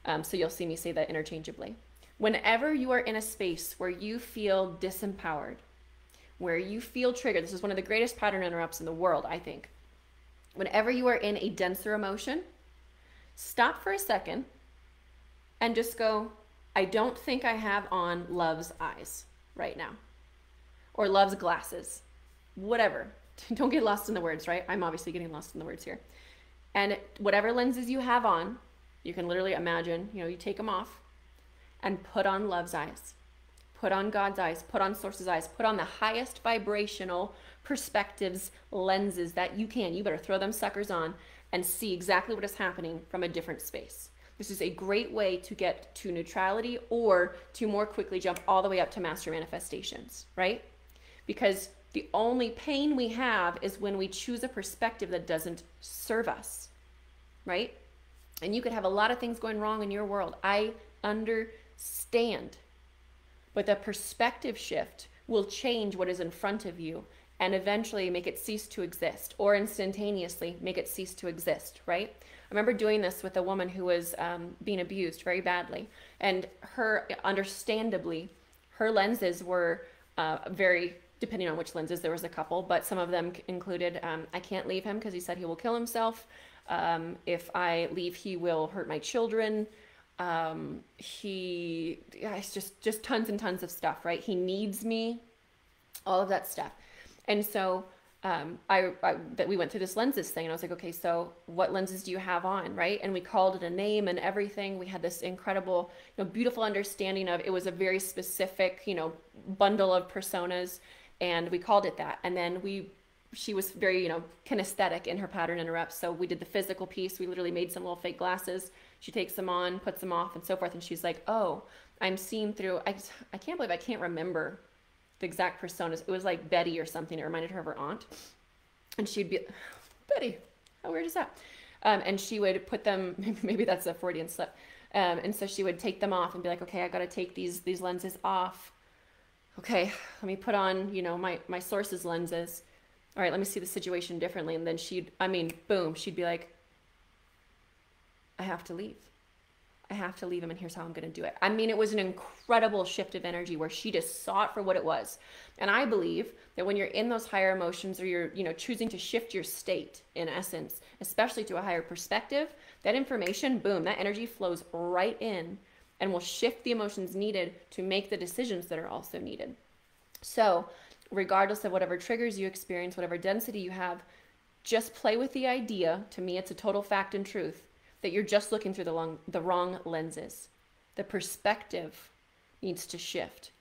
Um, so you'll see me say that interchangeably. Whenever you are in a space where you feel disempowered, where you feel triggered, this is one of the greatest pattern interrupts in the world, I think whenever you are in a denser emotion, stop for a second and just go, I don't think I have on love's eyes right now, or love's glasses, whatever. Don't get lost in the words, right? I'm obviously getting lost in the words here. And whatever lenses you have on, you can literally imagine, you know, you take them off and put on love's eyes, put on God's eyes, put on source's eyes, put on the highest vibrational perspectives, lenses that you can. You better throw them suckers on and see exactly what is happening from a different space. This is a great way to get to neutrality or to more quickly jump all the way up to master manifestations, right? Because the only pain we have is when we choose a perspective that doesn't serve us, right? And you could have a lot of things going wrong in your world. I understand. But the perspective shift will change what is in front of you and eventually make it cease to exist or instantaneously make it cease to exist, right? I remember doing this with a woman who was um, being abused very badly, and her, understandably, her lenses were uh, very, depending on which lenses, there was a couple, but some of them included um, I can't leave him because he said he will kill himself. Um, if I leave, he will hurt my children. Um, he, yeah, it's just, just tons and tons of stuff, right? He needs me, all of that stuff. And so um, I, I that we went through this lenses thing and I was like, okay, so what lenses do you have on, right? And we called it a name and everything. We had this incredible, you know, beautiful understanding of it was a very specific, you know, bundle of personas, and we called it that. And then we, she was very, you know, kinesthetic in her pattern interrupts. So we did the physical piece. We literally made some little fake glasses. She takes them on, puts them off, and so forth. And she's like, oh, I'm seeing through. I I can't believe I can't remember the exact personas. It was like Betty or something. It reminded her of her aunt. And she'd be, Betty, how weird is that? Um, and she would put them, maybe that's a Freudian slip. Um, and so she would take them off and be like, okay, I got to take these, these lenses off. Okay, let me put on, you know, my, my sources lenses. All right, let me see the situation differently. And then she'd, I mean, boom, she'd be like, I have to leave. I have to leave him, and here's how I'm going to do it. I mean, it was an incredible shift of energy where she just saw it for what it was. And I believe that when you're in those higher emotions or you're, you know, choosing to shift your state in essence, especially to a higher perspective, that information, boom, that energy flows right in and will shift the emotions needed to make the decisions that are also needed. So, regardless of whatever triggers you experience, whatever density you have, just play with the idea. To me, it's a total fact and truth that you're just looking through the, long, the wrong lenses. The perspective needs to shift.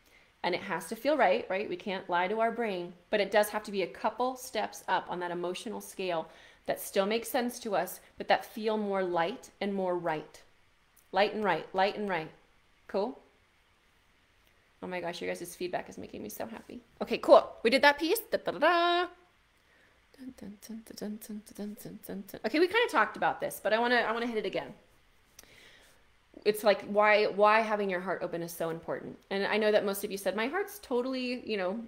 And it has to feel right, right? We can't lie to our brain, but it does have to be a couple steps up on that emotional scale that still makes sense to us, but that feel more light and more right. Light and right, light and right. Cool? Oh my gosh, your guys' feedback is making me so happy. Okay, cool. We did that piece. Da, da, da, Okay, we kind of talked about this, but I want to I want to hit it again. It's like why why having your heart open is so important. And I know that most of you said my heart's totally, you know,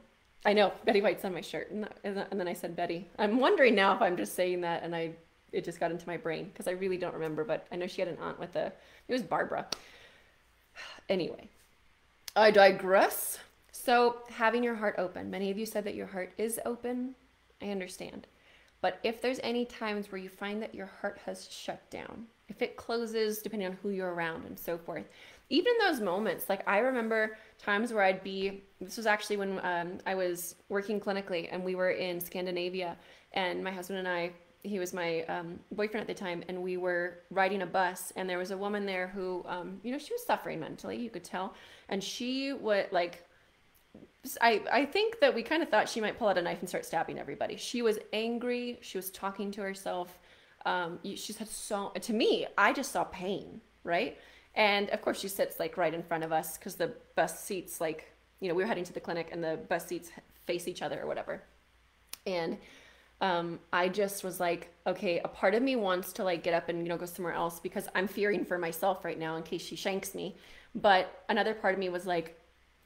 I know Betty White's on my shirt, and, and then I said Betty. I'm wondering now if I'm just saying that, and I it just got into my brain because I really don't remember. But I know she had an aunt with a it was Barbara. Anyway, I digress. So having your heart open. Many of you said that your heart is open. I understand. But if there's any times where you find that your heart has shut down, if it closes, depending on who you're around and so forth, even in those moments, like I remember times where I'd be, this was actually when um, I was working clinically and we were in Scandinavia, and my husband and I, he was my um, boyfriend at the time, and we were riding a bus, and there was a woman there who, um, you know, she was suffering mentally, you could tell, and she would like I, I think that we kind of thought she might pull out a knife and start stabbing everybody. She was angry. She was talking to herself. Um, she's had so, to me, I just saw pain, right? And of course, she sits like right in front of us because the bus seats, like, you know, we were heading to the clinic and the bus seats face each other or whatever. And um, I just was like, okay, a part of me wants to like get up and, you know, go somewhere else because I'm fearing for myself right now in case she shanks me. But another part of me was like,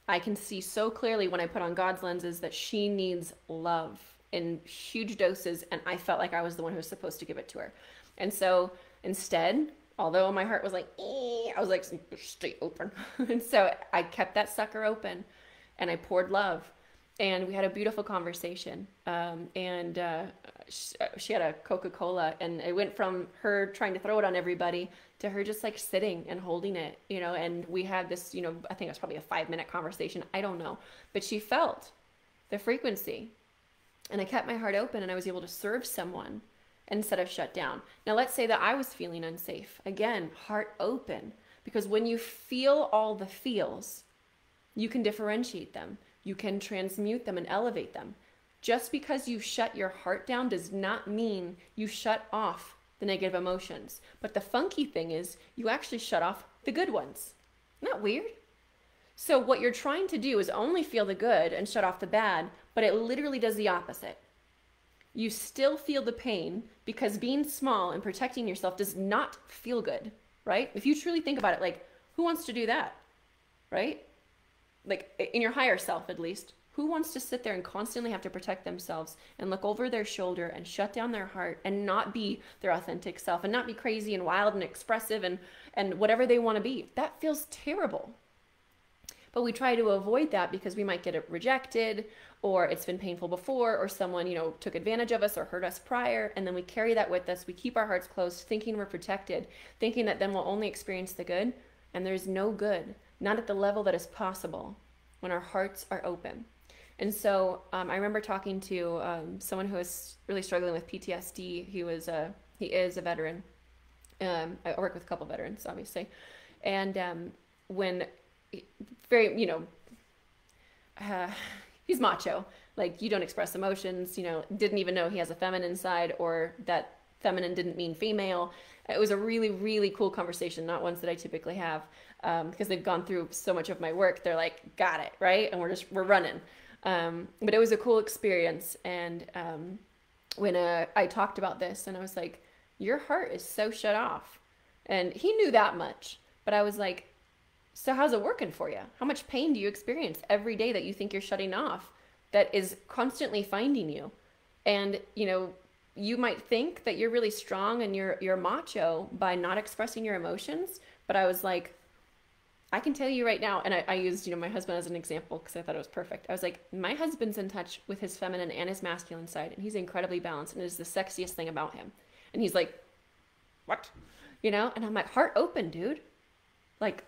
I can see so clearly when I put on God's lenses that she needs love in huge doses, and I felt like I was the one who was supposed to give it to her. And so instead, although my heart was like, I was like, stay open. and so I kept that sucker open and I poured love. And we had a beautiful conversation. Um, and uh, she, she, had a Coca Cola, and it went from her trying to throw it on everybody to her just like sitting and holding it, you know, and we had this, you know, I think it was probably a five minute conversation. I don't know. But she felt the frequency. And I kept my heart open and I was able to serve someone instead of shut down. Now, let's say that I was feeling unsafe. Again, heart open. Because when you feel all the feels, you can differentiate them, you can transmute them and elevate them. Just because you shut your heart down does not mean you shut off the negative emotions. But the funky thing is, you actually shut off the good ones. Isn't that weird? So, what you're trying to do is only feel the good and shut off the bad, but it literally does the opposite. You still feel the pain because being small and protecting yourself does not feel good, right? If you truly think about it, like, who wants to do that, right? Like, in your higher self, at least. Who wants to sit there and constantly have to protect themselves and look over their shoulder and shut down their heart and not be their authentic self and not be crazy and wild and expressive and, and whatever they want to be? That feels terrible. But we try to avoid that because we might get it rejected or it's been painful before or someone, you know, took advantage of us or hurt us prior and then we carry that with us. We keep our hearts closed thinking we're protected, thinking that then we'll only experience the good and there's no good, not at the level that is possible when our hearts are open. And so um, I remember talking to um, someone who was really struggling with PTSD. He was a he is a veteran. Um, I work with a couple veterans, obviously, and um, when very you know uh, he's macho. Like you don't express emotions you know didn't even know he has a feminine side or that feminine didn't mean female. It was a really really cool conversation not ones that i typically have um, because they've gone through so much of my work. They're like got it right? And we're just we're running um, but it was a cool experience. And um, when uh, i talked about this and i was like your heart is so shut off. And he knew that much but i was like so how's it working for you how much pain do you experience every day that you think you're shutting off that is constantly finding you? And you know you might think that you're really strong and you're you're macho by not expressing your emotions but i was like i can tell you right now and i, I used you know my husband as an example because i thought it was perfect. I was like my husband's in touch with his feminine and his masculine side and he's incredibly balanced and it is the sexiest thing about him. And he's like what? You know? And i'm like heart open dude. Like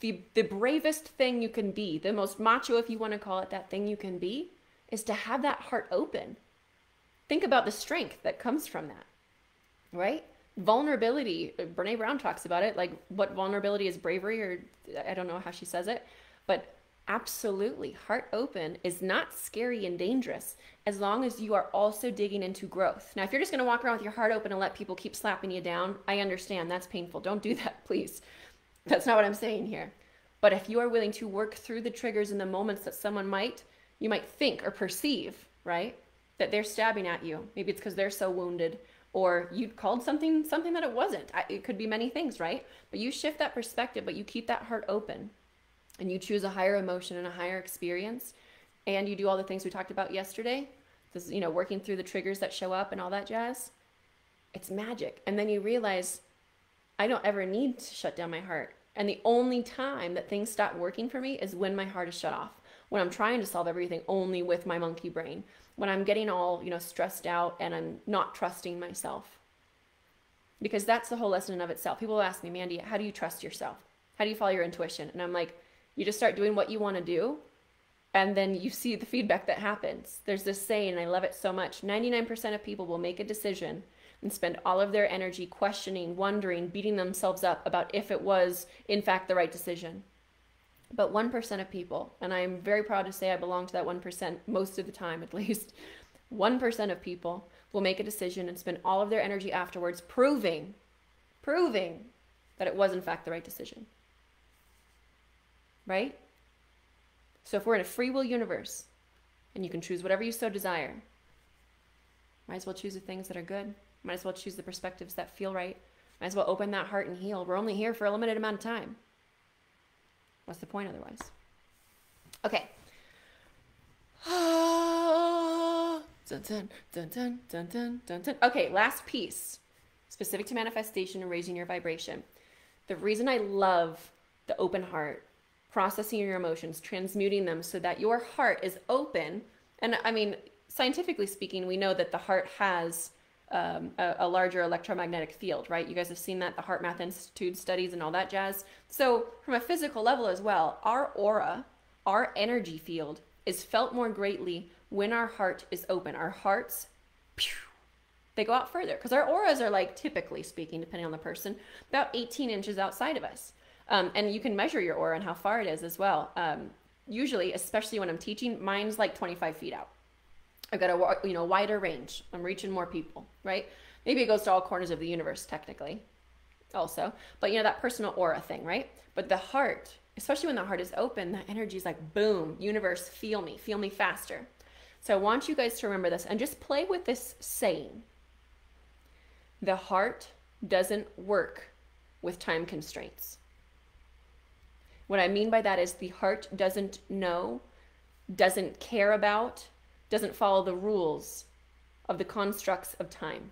the the bravest thing you can be the most macho if you want to call it that thing you can be is to have that heart open. Think about the strength that comes from that, right? Vulnerability, Brene Brown talks about it, like what vulnerability is bravery, or I don't know how she says it, but absolutely, heart open is not scary and dangerous as long as you are also digging into growth. Now, if you're just going to walk around with your heart open and let people keep slapping you down, I understand that's painful. Don't do that, please. That's not what I'm saying here. But if you are willing to work through the triggers and the moments that someone might you might think or perceive, right? That they're stabbing at you. Maybe it's because they're so wounded or you called something something that it wasn't. It could be many things, right? But you shift that perspective, but you keep that heart open and you choose a higher emotion and a higher experience and you do all the things we talked about yesterday. This, you know, working through the triggers that show up and all that jazz. It's magic. And then you realize I don't ever need to shut down my heart. And the only time that things stop working for me is when my heart is shut off when I'm trying to solve everything only with my monkey brain, when I'm getting all, you know, stressed out and I'm not trusting myself. Because that's the whole lesson in of itself. People ask me, Mandy, how do you trust yourself? How do you follow your intuition? And I'm like, you just start doing what you want to do and then you see the feedback that happens. There's this saying, and I love it so much 99% of people will make a decision and spend all of their energy questioning, wondering, beating themselves up about if it was, in fact, the right decision. But 1% of people, and I am very proud to say I belong to that 1% most of the time at least, 1% of people will make a decision and spend all of their energy afterwards proving, proving that it was in fact the right decision. Right? So if we're in a free will universe and you can choose whatever you so desire, might as well choose the things that are good. Might as well choose the perspectives that feel right. Might as well open that heart and heal. We're only here for a limited amount of time. What's the point otherwise? Okay. dun, dun, dun, dun, dun, dun, dun. Okay, last piece specific to manifestation and raising your vibration. The reason I love the open heart, processing your emotions, transmuting them so that your heart is open. And I mean, scientifically speaking, we know that the heart has um, a, a, larger electromagnetic field, right? You guys have seen that, the HeartMath Institute studies and all that jazz. So, from a physical level as well, our aura, our energy field is felt more greatly when our heart is open. Our hearts, pew, they go out further because our auras are like, typically speaking, depending on the person, about 18 inches outside of us. Um, and you can measure your aura and how far it is as well. Um, usually, especially when I'm teaching, mine's like 25 feet out. I've got a you know wider range. I'm reaching more people, right? Maybe it goes to all corners of the universe technically, also. But you know that personal aura thing, right? But the heart, especially when the heart is open, the energy is like boom, universe, feel me, feel me faster. So I want you guys to remember this and just play with this saying. The heart doesn't work with time constraints. What I mean by that is the heart doesn't know, doesn't care about, doesn't follow the rules of the constructs of time.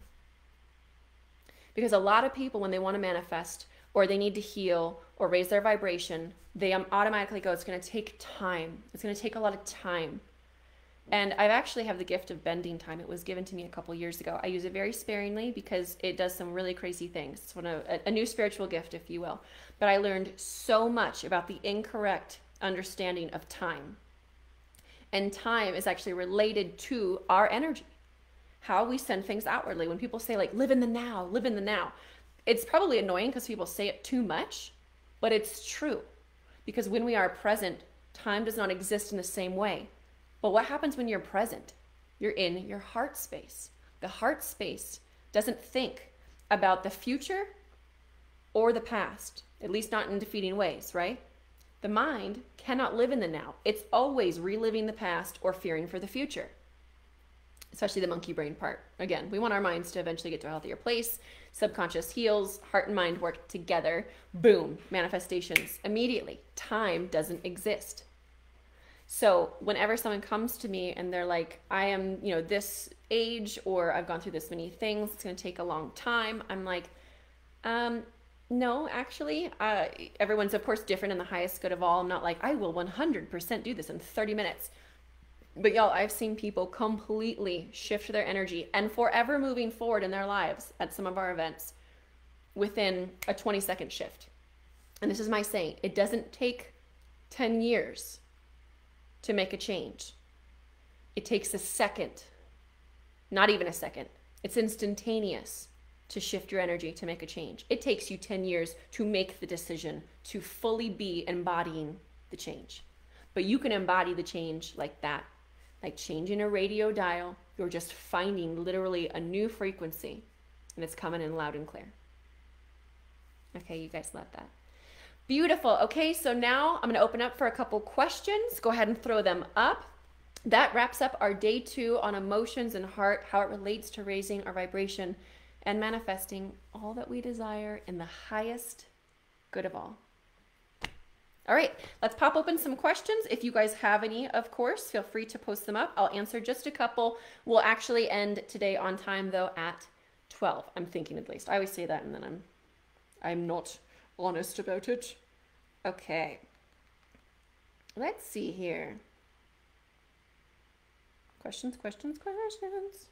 Because a lot of people, when they want to manifest or they need to heal or raise their vibration, they automatically go, it's going to take time. It's going to take a lot of time. And I actually have the gift of bending time. It was given to me a couple years ago. I use it very sparingly because it does some really crazy things. It's one of a, a new spiritual gift, if you will. But I learned so much about the incorrect understanding of time And time is actually related to our energy, how we send things outwardly. When people say, like, live in the now, live in the now, it's probably annoying because people say it too much, but it's true. Because when we are present, time does not exist in the same way. But what happens when you're present? You're in your heart space. The heart space doesn't think about the future or the past, at least not in defeating ways, right? The mind cannot live in the now. It's always reliving the past or fearing for the future, especially the monkey brain part. Again, we want our minds to eventually get to a healthier place. Subconscious heals, heart and mind work together. Boom, manifestations immediately. Time doesn't exist. So whenever someone comes to me and they're like, I am, you know, this age or I've gone through this many things, it's going to take a long time, I'm like, um, no, actually, uh, everyone's of course different in the highest good of all. I'm not like, I will 100% do this in 30 minutes. But y'all, I've seen people completely shift their energy and forever moving forward in their lives at some of our events within a 20 second shift. And this is my saying it doesn't take 10 years to make a change. It takes a second, not even a second. It's instantaneous to shift your energy to make a change. It takes you 10 years to make the decision to fully be embodying the change. But you can embody the change like that, like changing a radio dial. You're just finding literally a new frequency and it's coming in loud and clear. Okay, you guys love that. Beautiful. Okay, so now I'm going to open up for a couple questions. Go ahead and throw them up. That wraps up our day two on emotions and heart, how it relates to raising our vibration and manifesting all that we desire in the highest good of all. All right, let's pop open some questions. If you guys have any, of course, feel free to post them up. I'll answer just a couple. We'll actually end today on time though at 12. I'm thinking at least. I always say that and then I'm I'm not honest about it. Okay. Let's see here. Questions, questions, questions.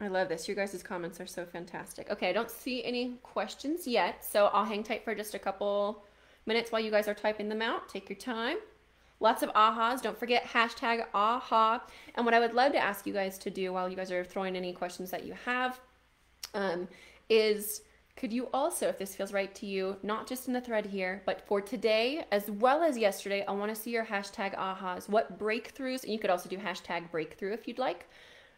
I love this. Your guys' comments are so fantastic. Okay, I don't see any questions yet, so I'll hang tight for just a couple minutes while you guys are typing them out. Take your time. Lots of ahas. Don't forget hashtag aha. And what I would love to ask you guys to do while you guys are throwing any questions that you have um, is could you also, if this feels right to you, not just in the thread here, but for today as well as yesterday, I want to see your hashtag ahas. What breakthroughs, and you could also do hashtag breakthrough if you'd like,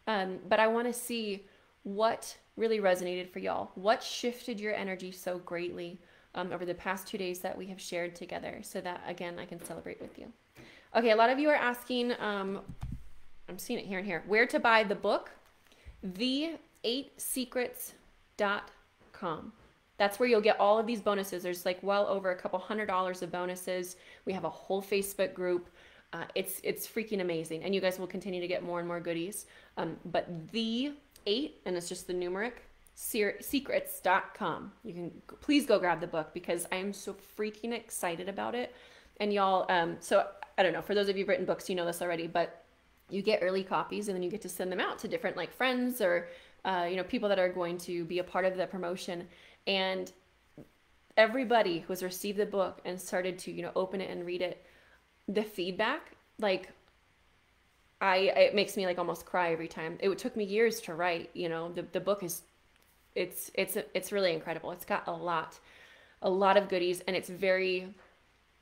um, but I want to see what really resonated for y'all. What shifted your energy so greatly um, over the past two days that we have shared together so that, again, I can celebrate with you. Okay, a lot of you are asking, um, I'm seeing it here and here, where to buy the book. The eight secrets.com. That's where you'll get all of these bonuses. There's like well over a couple hundred dollars of bonuses. We have a whole Facebook group. Uh, it's it's freaking amazing, and you guys will continue to get more and more goodies. Um, but the eight, and it's just the numeric secrets.com. You can please go grab the book because I am so freaking excited about it. And y'all, um, so I don't know, for those of you written books, you know this already, but you get early copies and then you get to send them out to different like friends or uh, you know, people that are going to be a part of the promotion. And everybody who has received the book and started to, you know, open it and read it, the feedback, like, I, it makes me like almost cry every time. It took me years to write, you know, the, the book is, it's, it's, it's really incredible. It's got a lot, a lot of goodies and it's very,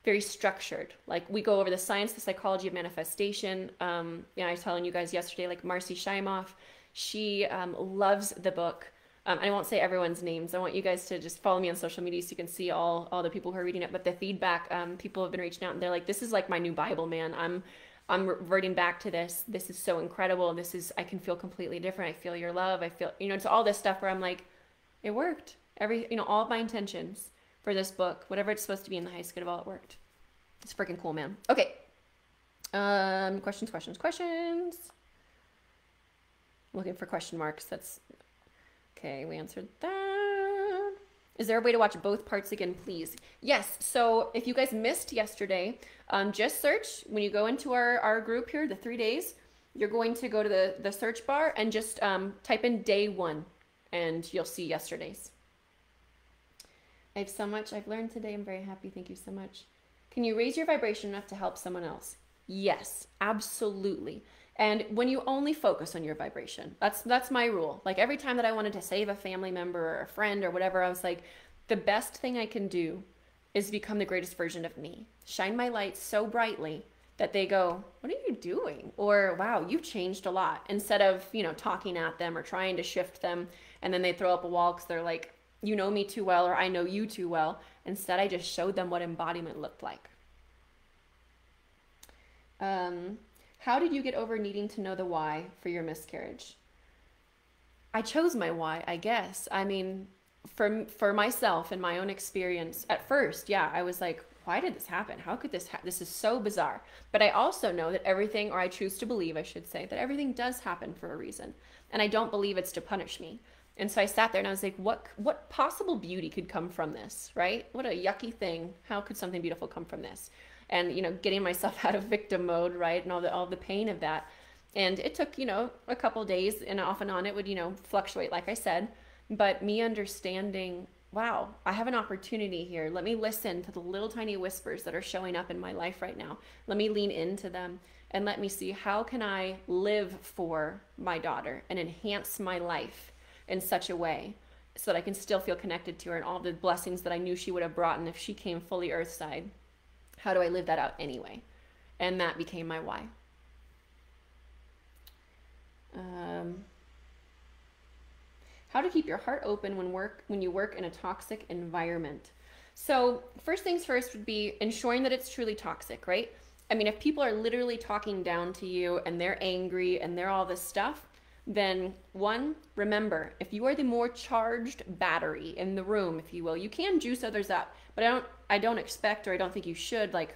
very structured. Like we go over the science, the psychology of manifestation. Um, you know, I was telling you guys yesterday, like Marcy Shimoff, she um, loves the book. Um, I won't say everyone's names. I want you guys to just follow me on social media so you can see all all the people who are reading it. But the feedback, um, people have been reaching out and they're like, "This is like my new Bible, man. I'm I'm reverting back to this. This is so incredible. This is I can feel completely different. I feel your love. I feel you know it's all this stuff where I'm like, it worked. Every you know all of my intentions for this book, whatever it's supposed to be in the highest good of all, it worked. It's freaking cool, man. Okay. Um, questions, questions, questions looking for question marks. That's okay. We answered that. Is there a way to watch both parts again, please? Yes. So if you guys missed yesterday, um, just search when you go into our, our group here, the three days, you're going to go to the, the search bar and just um, type in day one and you'll see yesterday's. I have so much I've learned today. I'm very happy. Thank you so much. Can you raise your vibration enough to help someone else? Yes, absolutely. And when you only focus on your vibration, that's that's my rule. Like every time that I wanted to save a family member or a friend or whatever, I was like, the best thing I can do is become the greatest version of me. Shine my light so brightly that they go, "What are you doing?" or "Wow, you've changed a lot." Instead of, you know, talking at them or trying to shift them and then they throw up a wall cuz they're like, "You know me too well" or "I know you too well." Instead, I just showed them what embodiment looked like. Um, how did you get over needing to know the why for your miscarriage? I chose my why, I guess. I mean, for for myself and my own experience, at first, yeah, I was like, why did this happen? How could this ha- this is so bizarre. But I also know that everything or I choose to believe, I should say, that everything does happen for a reason. And I don't believe it's to punish me. And so I sat there and I was like, what what possible beauty could come from this, right? What a yucky thing. How could something beautiful come from this? And you know getting myself out of victim mode right and all the all the pain of that. And it took you know a couple days and off and on it would you know fluctuate like i said. But me understanding wow i have an opportunity here. Let me listen to the little tiny whispers that are showing up in my life right now. Let me lean into them and let me see how can i live for my daughter and enhance my life in such a way so that i can still feel connected to her and all the blessings that i knew she would have brought in if she came fully earthside how do I live that out anyway? And that became my why. Um, how to keep your heart open when work when you work in a toxic environment. So, first things first would be ensuring that it's truly toxic, right? I mean, if people are literally talking down to you and they're angry and they're all this stuff, then one, remember, if you are the more charged battery in the room, if you will, you can juice others up, but I don't I don't expect or I don't think you should like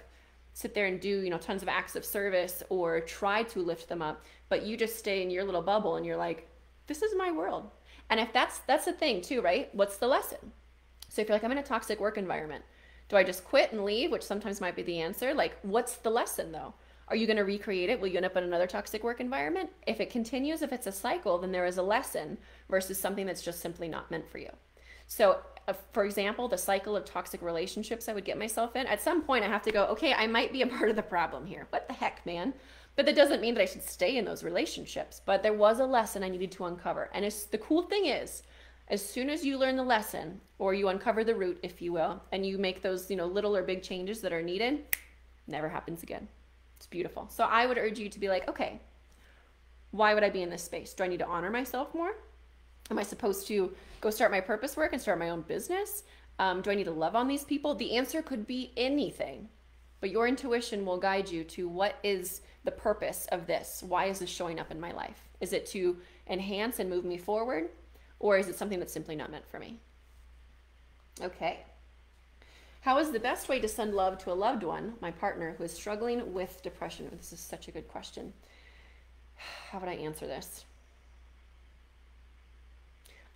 sit there and do, you know, tons of acts of service or try to lift them up, but you just stay in your little bubble and you're like, this is my world. And if that's that's the thing too, right? What's the lesson? So if you're like I'm in a toxic work environment, do I just quit and leave, which sometimes might be the answer? Like what's the lesson though? Are you going to recreate it? Will you end up in another toxic work environment? If it continues, if it's a cycle, then there is a lesson versus something that's just simply not meant for you. So, uh, for example, the cycle of toxic relationships I would get myself in, at some point I have to go, okay, I might be a part of the problem here. What the heck, man? But that doesn't mean that I should stay in those relationships. But there was a lesson I needed to uncover. And it's, the cool thing is, as soon as you learn the lesson or you uncover the root, if you will, and you make those, you know, little or big changes that are needed, never happens again. It's beautiful. So I would urge you to be like, okay, why would I be in this space? Do I need to honor myself more? Am I supposed to go start my purpose work and start my own business? Um, do I need to love on these people? The answer could be anything, but your intuition will guide you to what is the purpose of this? Why is this showing up in my life? Is it to enhance and move me forward, or is it something that's simply not meant for me? Okay. How is the best way to send love to a loved one, my partner, who is struggling with depression? This is such a good question. How would I answer this?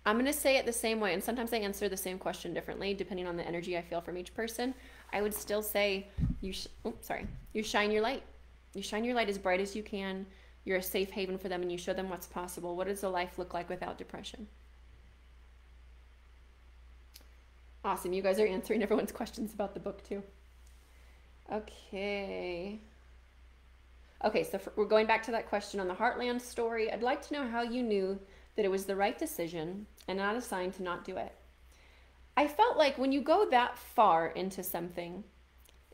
I'm going to say it the same way, and sometimes I answer the same question differently depending on the energy I feel from each person. I would still say, you, sh- oh, sorry, you shine your light. You shine your light as bright as you can. You're a safe haven for them, and you show them what's possible. What does a life look like without depression? Awesome. You guys are answering everyone's questions about the book too. Okay. Okay, so for, we're going back to that question on the Heartland story. I'd like to know how you knew that it was the right decision and not a sign to not do it. I felt like when you go that far into something,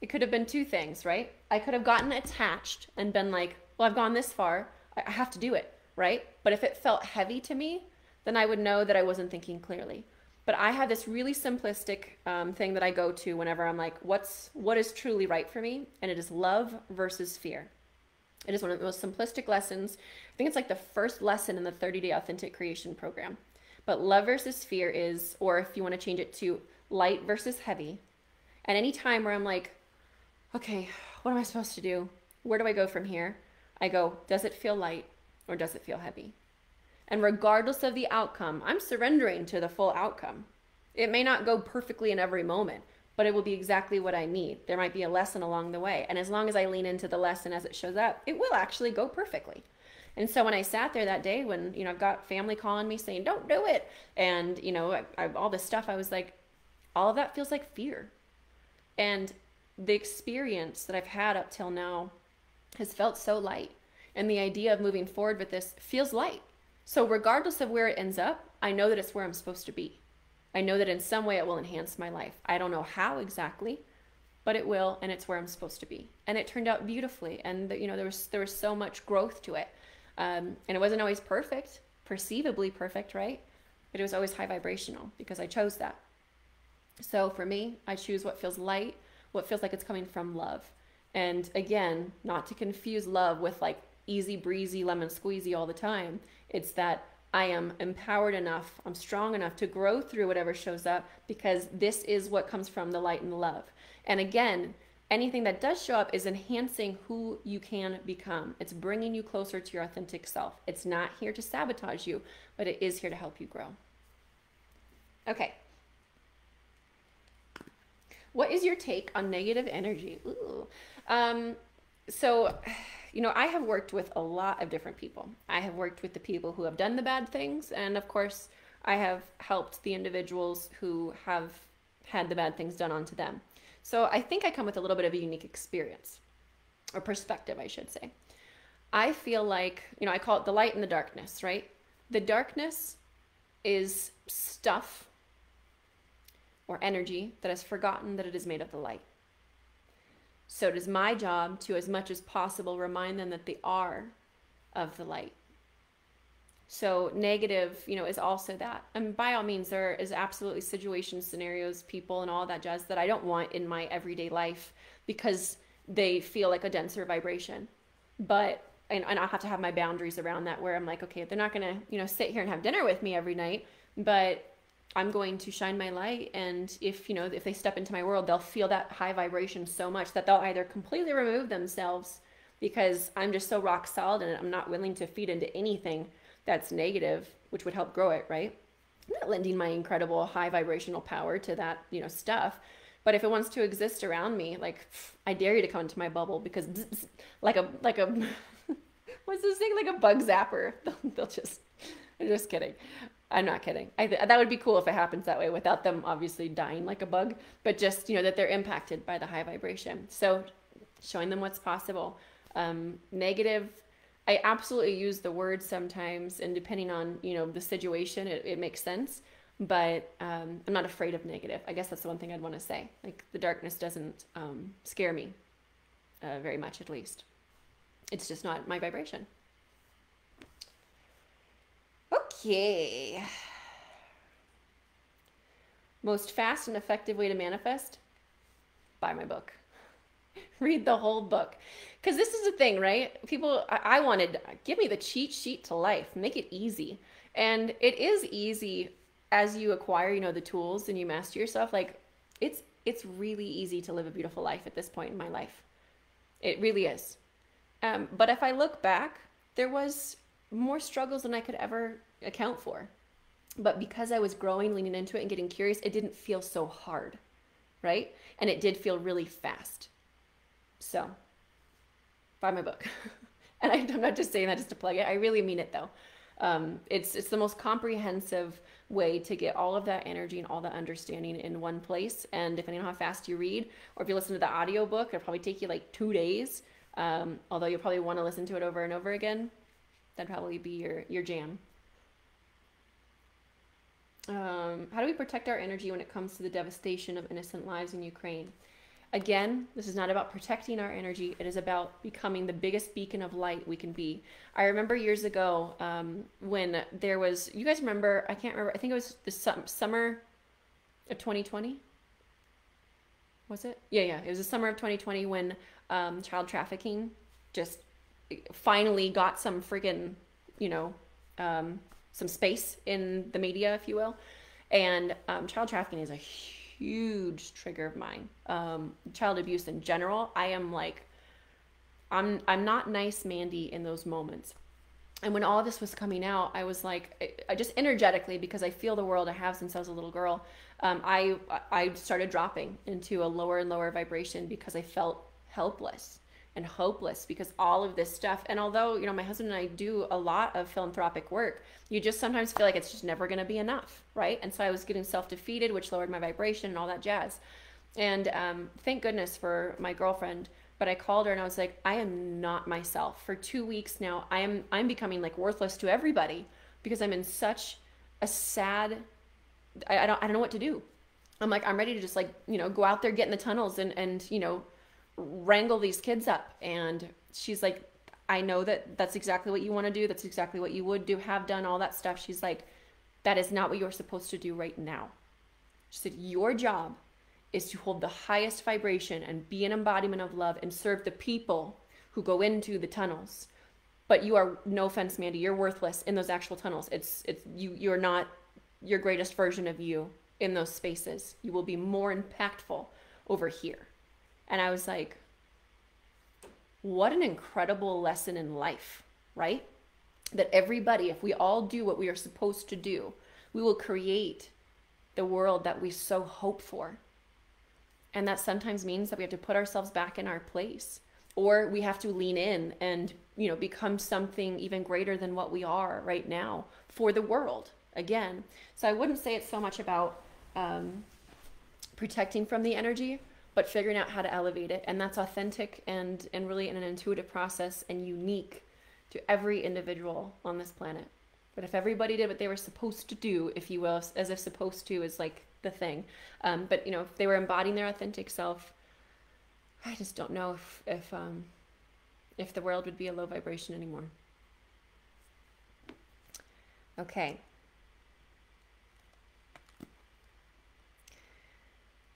it could have been two things, right? I could have gotten attached and been like, well, I've gone this far. I have to do it, right? But if it felt heavy to me, then I would know that I wasn't thinking clearly. But I have this really simplistic um, thing that I go to whenever I'm like, what's what is truly right for me? And it is love versus fear. It is one of the most simplistic lessons. I think it's like the first lesson in the 30 day authentic creation program. But love versus fear is, or if you want to change it to light versus heavy. At any time where I'm like, okay, what am I supposed to do? Where do I go from here? I go, does it feel light or does it feel heavy? And regardless of the outcome, I'm surrendering to the full outcome. It may not go perfectly in every moment, but it will be exactly what I need. There might be a lesson along the way. And as long as I lean into the lesson as it shows up, it will actually go perfectly. And so when I sat there that day, when, you know, I've got family calling me saying, don't do it. And, you know, I, I, all this stuff, I was like, all of that feels like fear. And the experience that I've had up till now has felt so light. And the idea of moving forward with this feels light. So, regardless of where it ends up, I know that it's where I'm supposed to be. I know that in some way it will enhance my life. I don't know how exactly, but it will, and it's where I'm supposed to be. And it turned out beautifully, and you know there was there was so much growth to it, um, and it wasn't always perfect, perceivably perfect, right? But it was always high vibrational because I chose that. So for me, I choose what feels light, what feels like it's coming from love. And again, not to confuse love with like easy breezy lemon squeezy all the time. It's that I am empowered enough, I'm strong enough to grow through whatever shows up because this is what comes from the light and the love. And again, anything that does show up is enhancing who you can become. It's bringing you closer to your authentic self. It's not here to sabotage you, but it is here to help you grow. Okay. What is your take on negative energy? Um, so, you know, I have worked with a lot of different people. I have worked with the people who have done the bad things, and of course, I have helped the individuals who have had the bad things done onto them. So I think I come with a little bit of a unique experience or perspective, I should say. I feel like, you know, I call it the light and the darkness, right? The darkness is stuff or energy that has forgotten that it is made of the light. So it is my job to, as much as possible, remind them that they are of the light. So negative, you know, is also that. And by all means, there is absolutely situations, scenarios, people, and all that jazz that I don't want in my everyday life because they feel like a denser vibration. But and, and I have to have my boundaries around that where I'm like, okay, they're not gonna, you know, sit here and have dinner with me every night, but I'm going to shine my light and if, you know, if they step into my world, they'll feel that high vibration so much that they'll either completely remove themselves because I'm just so rock solid and I'm not willing to feed into anything that's negative, which would help grow it, right? I'm not lending my incredible high vibrational power to that, you know, stuff. But if it wants to exist around me, like I dare you to come into my bubble because like a like a what's this thing like a bug zapper? They'll, just I'm just kidding. I'm not kidding. I th- that would be cool if it happens that way without them obviously dying like a bug, but just you know that they're impacted by the high vibration. So showing them what's possible. Um, negative I absolutely use the word sometimes, and depending on you know the situation, it, it makes sense. But um, I'm not afraid of negative. I guess that's the one thing I'd want to say. Like the darkness doesn't um, scare me uh, very much, at least. It's just not my vibration. Okay. Most fast and effective way to manifest? Buy my book. Read the whole book. Because this is the thing, right? People, I, I wanted, give me the cheat sheet to life, make it easy. And it is easy as you acquire, you know, the tools and you master yourself. Like, it's it's really easy to live a beautiful life at this point in my life. It really is. Um, but if I look back, there was more struggles than I could ever account for. But because I was growing, leaning into it, and getting curious, it didn't feel so hard, right? And it did feel really fast. So buy my book. and I, am not just saying that just to plug it. I really mean it though. Um, it's it's the most comprehensive way to get all of that energy and all that understanding in one place. And depending on how fast you read, or if you listen to the audio book, it'll probably take you like two days. Um, although you'll probably want to listen to it over and over again. That'd probably be your your jam. Um, how do we protect our energy when it comes to the devastation of innocent lives in Ukraine? Again, this is not about protecting our energy. It is about becoming the biggest beacon of light we can be. I remember years ago um, when there was, you guys remember, I can't remember, I think it was the summer of 2020. Was it? Yeah, yeah. It was the summer of 2020 when um, child trafficking just finally got some friggin', you know, um, some space in the media, if you will. And um, child trafficking is a huge huge trigger of mine. Um, child abuse in general, I am like, I'm I'm not nice, Mandy, in those moments. And when all this was coming out, I was like, I just energetically, because I feel the world I have since I was a little girl, um, I I started dropping into a lower and lower vibration because I felt helpless and hopeless because all of this stuff and although you know my husband and i do a lot of philanthropic work you just sometimes feel like it's just never going to be enough right and so i was getting self-defeated which lowered my vibration and all that jazz And um, thank goodness for my girlfriend. But I called her and I was like, I am not myself. For two weeks now, I am I'm becoming like worthless to everybody because I'm in such a sad. I, I don't I don't know what to do. I'm like I'm ready to just like you know go out there get in the tunnels and and you know wrangle these kids up. And she's like, I know that that's exactly what you want to do. That's exactly what you would do, have done, all that stuff. She's like, that is not what you're supposed to do right now. She said, Your job is to hold the highest vibration and be an embodiment of love and serve the people who go into the tunnels. But you are no offense, Mandy, you're worthless in those actual tunnels. It's it's you you're not your greatest version of you in those spaces. You will be more impactful over here. And I was like, what an incredible lesson in life, right? That everybody, if we all do what we are supposed to do, we will create the world that we so hope for. And that sometimes means that we have to put ourselves back in our place or we have to lean in and, you know, become something even greater than what we are right now for the world again. So I wouldn't say it's so much about um, protecting from the energy, but figuring out how to elevate it. And that's authentic and, and really in an intuitive process and unique to every individual on this planet. But if everybody did what they were supposed to do, if you will, as if supposed to is like the thing, um, but you know, if they were embodying their authentic self, I just don't know if if um, if the world would be a low vibration anymore. Okay.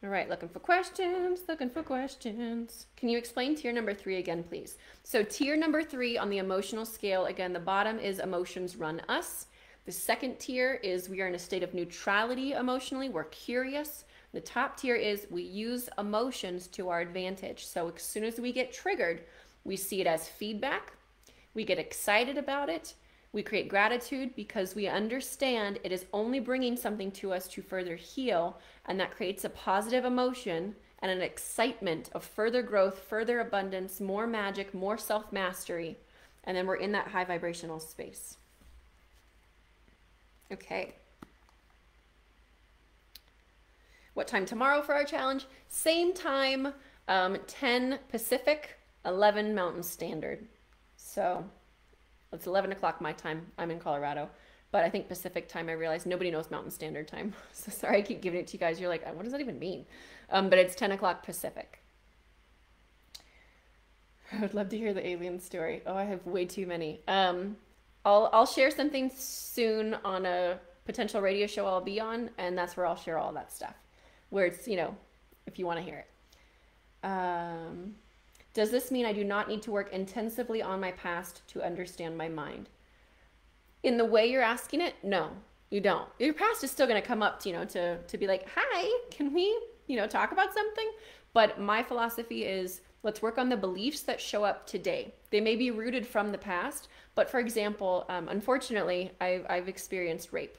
All right, looking for questions, looking for questions. Can you explain tier number three again, please? So, tier number three on the emotional scale, again, the bottom is emotions run us. The second tier is we are in a state of neutrality emotionally, we're curious. The top tier is we use emotions to our advantage. So, as soon as we get triggered, we see it as feedback, we get excited about it, we create gratitude because we understand it is only bringing something to us to further heal, and that creates a positive emotion and an excitement of further growth, further abundance, more magic, more self mastery. And then we're in that high vibrational space. Okay. What time tomorrow for our challenge? Same time, um, 10 Pacific, 11 Mountain Standard. So it's 11 o'clock my time. I'm in Colorado. But I think Pacific time, I realize nobody knows Mountain Standard Time. So sorry I keep giving it to you guys. You're like, what does that even mean? Um, but it's 10 o'clock Pacific. I would love to hear the alien story. Oh, I have way too many. Um, I'll I'll share something soon on a potential radio show I'll be on, and that's where I'll share all that stuff. Where it's you know, if you want to hear it. Um, does this mean I do not need to work intensively on my past to understand my mind? In the way you're asking it, no, you don't. Your past is still going to come up, to, you know, to to be like, "Hi, can we, you know, talk about something?" But my philosophy is let's work on the beliefs that show up today. They may be rooted from the past, but for example, um, unfortunately, I've, I've experienced rape.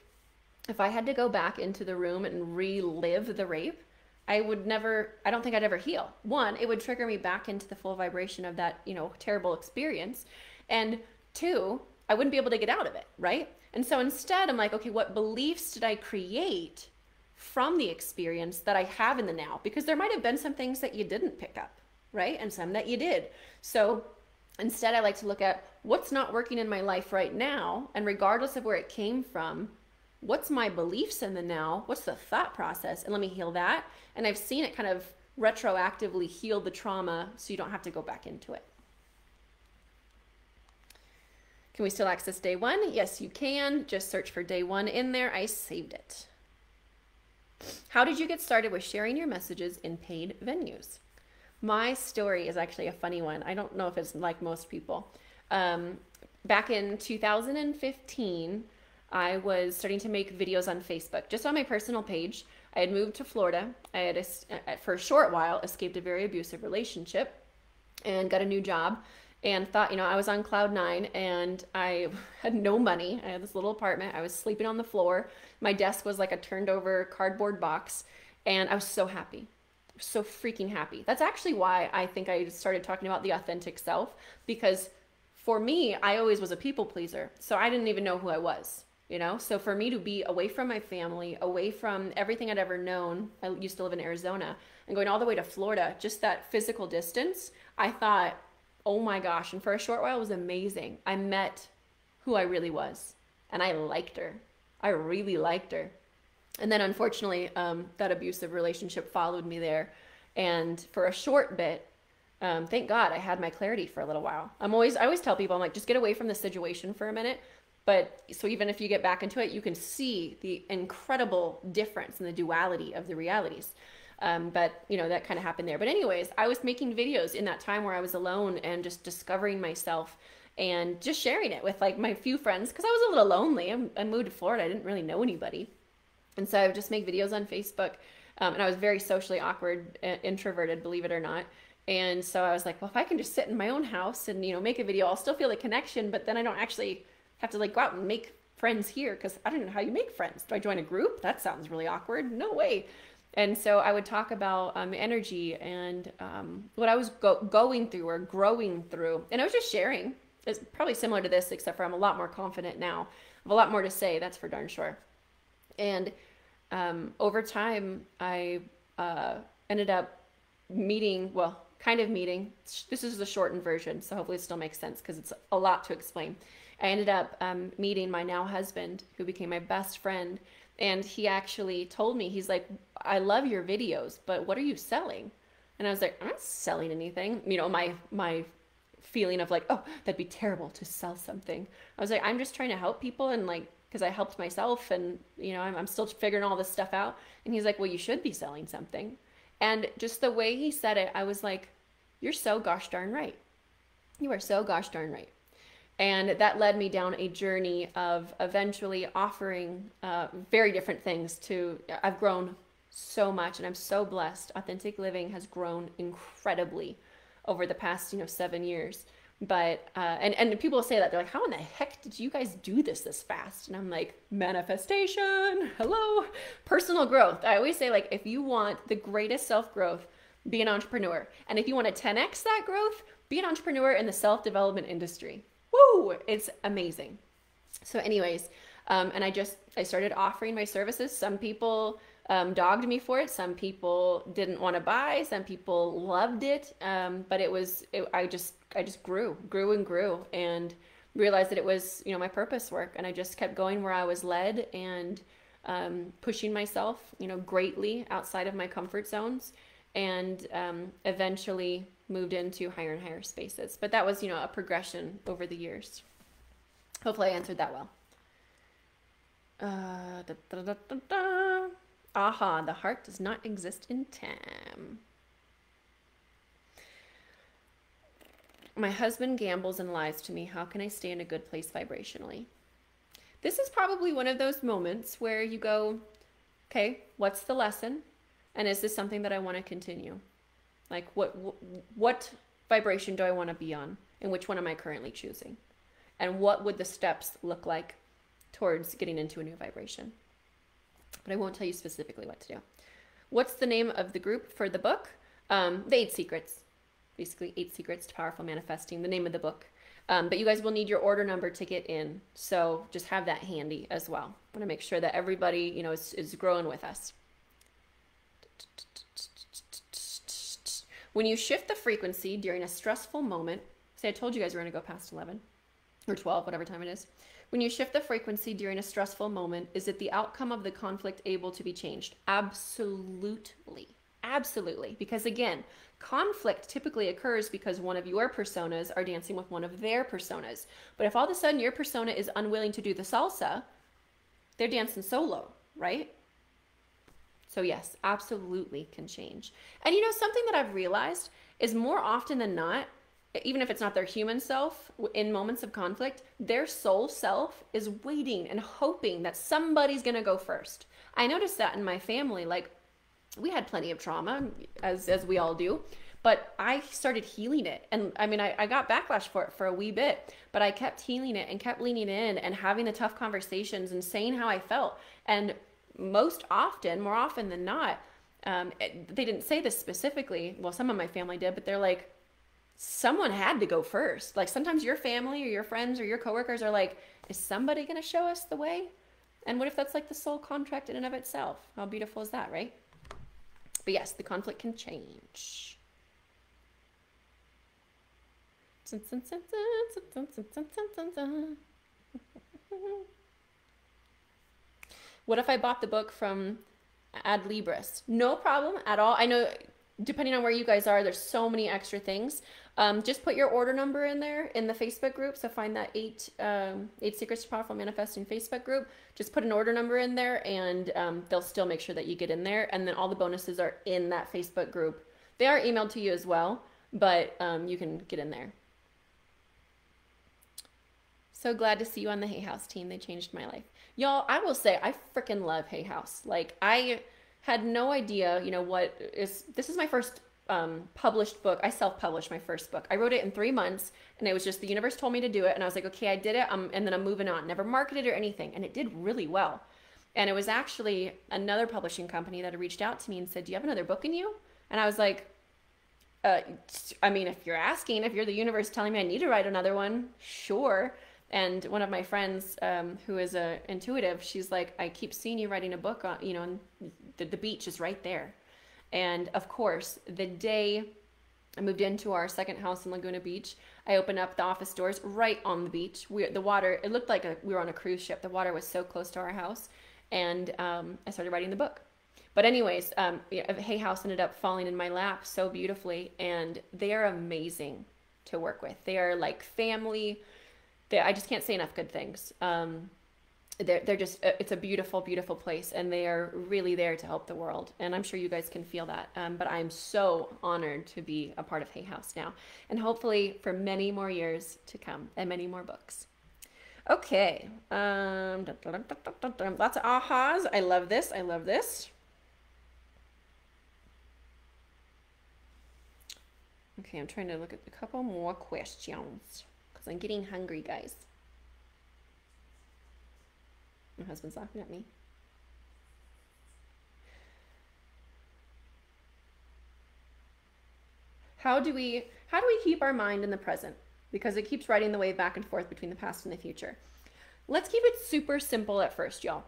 If I had to go back into the room and relive the rape, I would never, I don't think I'd ever heal. One, it would trigger me back into the full vibration of that, you know, terrible experience. And two, I wouldn't be able to get out of it, right? And so instead, I'm like, okay, what beliefs did I create from the experience that I have in the now? Because there might have been some things that you didn't pick up, right? And some that you did. So instead, I like to look at what's not working in my life right now. And regardless of where it came from, what's my beliefs in the now? What's the thought process? And let me heal that. And I've seen it kind of retroactively heal the trauma so you don't have to go back into it. Can we still access day one? Yes, you can. Just search for day one in there. I saved it. How did you get started with sharing your messages in paid venues? My story is actually a funny one. I don't know if it's like most people. Um, back in 2015, I was starting to make videos on Facebook, just on my personal page. I had moved to Florida. I had, uh, for a short while, escaped a very abusive relationship and got a new job and thought, you know, I was on cloud nine and I had no money. I had this little apartment. I was sleeping on the floor. My desk was like a turned over cardboard box. And I was so happy. So freaking happy. That's actually why I think I started talking about the authentic self because for me, I always was a people pleaser. So I didn't even know who I was you know so for me to be away from my family away from everything i'd ever known i used to live in arizona and going all the way to Florida, just that physical distance, I thought, oh my gosh. And for a short while, it was amazing. I met who I really was, and I liked her. I really liked her. And then unfortunately, um, that abusive relationship followed me there. And for a short bit, um, thank God I had my clarity for a little while. I'm always, I always tell people, I'm like, just get away from the situation for a minute. But so even if you get back into it, you can see the incredible difference in the duality of the realities. Um, but you know that kind of happened there. But anyways, I was making videos in that time where I was alone and just discovering myself and just sharing it with like my few friends because I was a little lonely. I'm, I moved to Florida. I didn't really know anybody, and so I would just make videos on Facebook. Um, and I was very socially awkward, uh, introverted, believe it or not. And so I was like, well, if I can just sit in my own house and you know make a video, I'll still feel the connection, but then I don't actually have to like go out and make friends here because I don't know how you make friends. Do I join a group? That sounds really awkward. No way. And so I would talk about um, energy and um, what I was go- going through or growing through. And I was just sharing. It's probably similar to this, except for I'm a lot more confident now. I have a lot more to say, that's for darn sure. And um, over time, I uh, ended up meeting, well, kind of meeting. This is the shortened version, so hopefully it still makes sense because it's a lot to explain. I ended up um, meeting my now husband, who became my best friend and he actually told me he's like i love your videos but what are you selling? And i was like i'm not selling anything. You know my my feeling of like oh that'd be terrible to sell something. I was like i'm just trying to help people and like because i helped myself and you know I'm, I'm still figuring all this stuff out. And he's like well you should be selling something. And just the way he said it i was like you're so gosh darn right. You are so gosh darn right and that led me down a journey of eventually offering uh, very different things to, I've grown so much and I'm so blessed. Authentic living has grown incredibly over the past, you know, seven years. But, uh, and, and people say that they're like, how in the heck did you guys do this this fast? And I'm like, manifestation, hello, personal growth. I always say like, if you want the greatest self growth, be an entrepreneur. And if you want to 10x that growth, be an entrepreneur in the self development industry woo, it's amazing. So, anyways, um, and I just I started offering my services. Some people um, dogged me for it. Some people didn't want to buy. Some people loved it. Um, but it was it, I just I just grew, grew and grew, and realized that it was you know my purpose work. And I just kept going where I was led and um, pushing myself you know greatly outside of my comfort zones, and um, eventually moved into higher and higher spaces. But that was, you know, a progression over the years. Hopefully I answered that well. Uh, da, da, da, Aha, the heart does not exist in time. My husband gambles and lies to me. How can I stay in a good place vibrationally? This is probably one of those moments where you go, okay, what's the lesson? And is this something that I want to continue? Like what what vibration do I want to be on and which one am I currently choosing? And what would the steps look like towards getting into a new vibration? But I won't tell you specifically what to do. What's the name of the group for the book? Um, the Eight Secrets. Basically, Eight Secrets to Powerful Manifesting, the name of the book. Um, but you guys will need your order number to get in. So just have that handy as well. I want to make sure that everybody, you know, is, is growing with us. When you shift the frequency during a stressful moment, say I told you guys we're going to go past 11 or 12, whatever time it is. When you shift the frequency during a stressful moment, is it the outcome of the conflict able to be changed? Absolutely. Absolutely. Because again, conflict typically occurs because one of your personas are dancing with one of their personas. But if all of a sudden your persona is unwilling to do the salsa, they're dancing solo, right? So, yes, absolutely can change. And you know, something that I've realized is more often than not, even if it's not their human self in moments of conflict, their soul self is waiting and hoping that somebody's to go first. I noticed that in my family. Like, we had plenty of trauma, as, as we all do but I started healing it. And I mean, I, I got backlash for it for a wee bit, but I kept healing it and kept leaning in and having the tough conversations and saying how I felt. And most often, more often than not, um, it, they didn't say this specifically. Well, some of my family did, but they're like, someone had to go first. Like sometimes your family or your friends or your coworkers are like, is somebody going to show us the way? And what if that's like the soul contract in and of itself? How beautiful is that, right? But yes, the conflict can change. What if I bought the book from Adlibris? No problem at all. I know depending on where you guys are, there's so many extra things. Um, just put your order number in there in the Facebook group. So find that eight um, eight secrets to powerful manifesting Facebook group. Just put an order number in there, and um, they'll still make sure that you get in there. And then all the bonuses are in that Facebook group. They are emailed to you as well, but um, you can get in there. So glad to see you on the Hay House team. They changed my life, y'all. I will say I freaking love Hay House. Like I had no idea, you know, what is this is my first um, published book. I self-published my first book. I wrote it in three months, and it was just the universe told me to do it, and I was like, okay, I did it, um, and then I'm moving on. Never marketed or anything, and it did really well. And it was actually another publishing company that had reached out to me and said, "Do you have another book in you?" And I was like, uh, "I mean, if you're asking, if you're the universe telling me I need to write another one, sure." And one of my friends, um, who is a intuitive, she's like, "I keep seeing you writing a book on, you know, the, the beach is right there." And of course, the day I moved into our second house in Laguna Beach, I opened up the office doors right on the beach. We, the water, it looked like a, we were on a cruise ship. The water was so close to our house. And um, I started writing the book. But, anyways, um, Hay House ended up falling in my lap so beautifully. And they are amazing to work with. They are like family. They, I just can't say enough good things. Um, they're, they're just uh, it's a beautiful beautiful place and they are really there to help the world and i'm sure you guys can feel that. Um, but i'm so honored to be a part of hay house now and hopefully for many more years to come and many more books. Okay um, lots of ahas. I love this. I love this. Okay i'm trying to look at a couple more questions i'm getting hungry guys my husband's laughing at me. How do we how do we keep our mind in the present? Because it keeps riding the wave back and forth between the past and the future. Let's keep it super simple at first, y'all.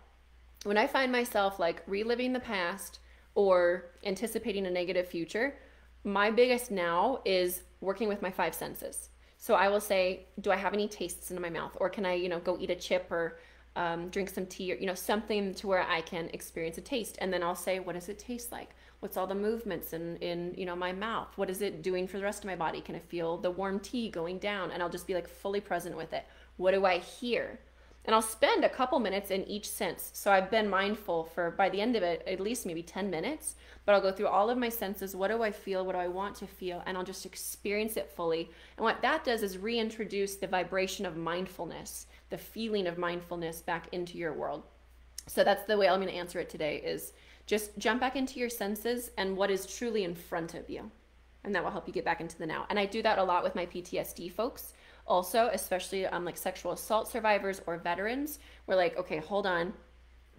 When I find myself like reliving the past or anticipating a negative future, my biggest now is working with my five senses. So I will say, do I have any tastes in my mouth? Or can I, you know, go eat a chip or um, drink some tea or you know something to where I can experience a taste, and then I'll say, what does it taste like? What's all the movements in in you know my mouth? What is it doing for the rest of my body? Can I feel the warm tea going down? And I'll just be like fully present with it. What do I hear? And I'll spend a couple minutes in each sense. So I've been mindful for by the end of it, at least maybe 10 minutes. But I'll go through all of my senses. What do I feel? What do I want to feel? And I'll just experience it fully. And what that does is reintroduce the vibration of mindfulness the feeling of mindfulness back into your world. So that's the way I'm going to answer it today is just jump back into your senses and what is truly in front of you. And that will help you get back into the now. And I do that a lot with my PTSD folks also, especially um, like sexual assault survivors or veterans. We're like, okay, hold on,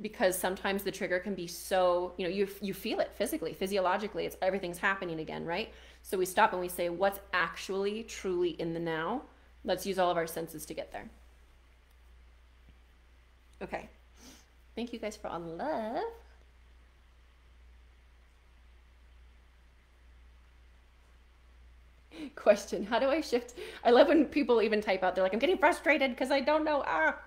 because sometimes the trigger can be so you know you you feel it physically, physiologically. It's everything's happening again, right? So we stop and we say, what's actually truly in the now? Let's use all of our senses to get there. Okay. Thank you guys for all the love. Question How do I shift? I love when people even type out, they're like, I'm getting frustrated because I don't know. Ah.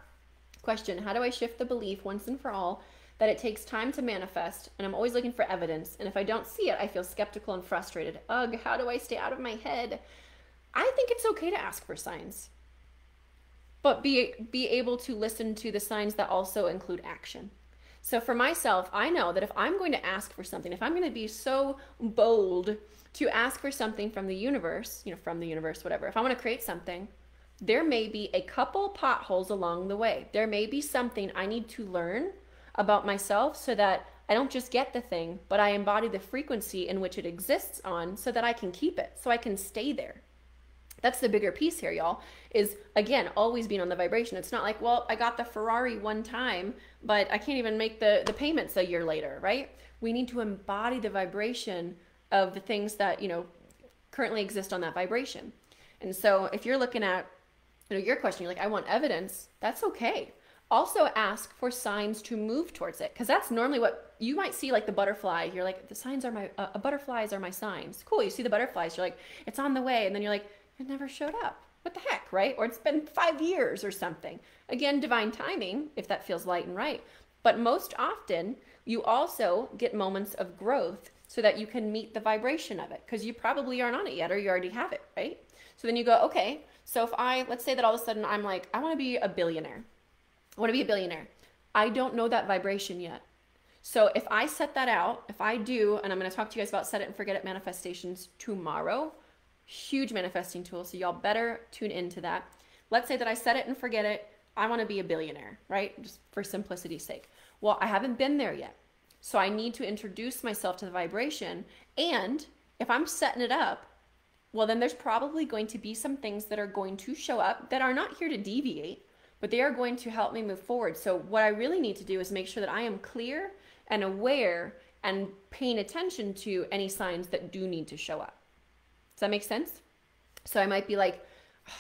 Question How do I shift the belief once and for all that it takes time to manifest and I'm always looking for evidence? And if I don't see it, I feel skeptical and frustrated. Ugh, how do I stay out of my head? I think it's okay to ask for signs but be be able to listen to the signs that also include action. So for myself, I know that if I'm going to ask for something, if I'm going to be so bold to ask for something from the universe, you know, from the universe, whatever, if I want to create something, there may be a couple potholes along the way. There may be something I need to learn about myself so that I don't just get the thing, but I embody the frequency in which it exists on so that I can keep it, so I can stay there. That's the bigger piece here, y'all, is again, always being on the vibration. It's not like, well, I got the Ferrari one time, but I can't even make the, the payments a year later, right? We need to embody the vibration of the things that, you know, currently exist on that vibration. And so if you're looking at, you know, your question, you're like, I want evidence, that's okay. Also ask for signs to move towards it, because that's normally what you might see like the butterfly. You're like, the signs are my, uh, uh, butterflies are my signs. Cool. You see the butterflies. You're like, it's on the way. And then you're like, it never showed up. What the heck, right? Or it's been five years or something. Again, divine timing, if that feels light and right. But most often, you also get moments of growth so that you can meet the vibration of it because you probably aren't on it yet or you already have it, right? So then you go, okay, so if I, let's say that all of a sudden I'm like, I want to be a billionaire. I want to be a billionaire. I don't know that vibration yet. So if I set that out, if I do, and I'm going to talk to you guys about set it and forget it manifestations tomorrow, huge manifesting tool. So y'all better tune into that. Let's say that I set it and forget it. I want to be a billionaire, right? Just for simplicity's sake. Well, I haven't been there yet. So I need to introduce myself to the vibration. And if I'm setting it up, well, then there's probably going to be some things that are going to show up that are not here to deviate, but they are going to help me move forward. So, what I really need to do is make sure that I am clear and aware and paying attention to any signs that do need to show up. Does that make sense? So, I might be like,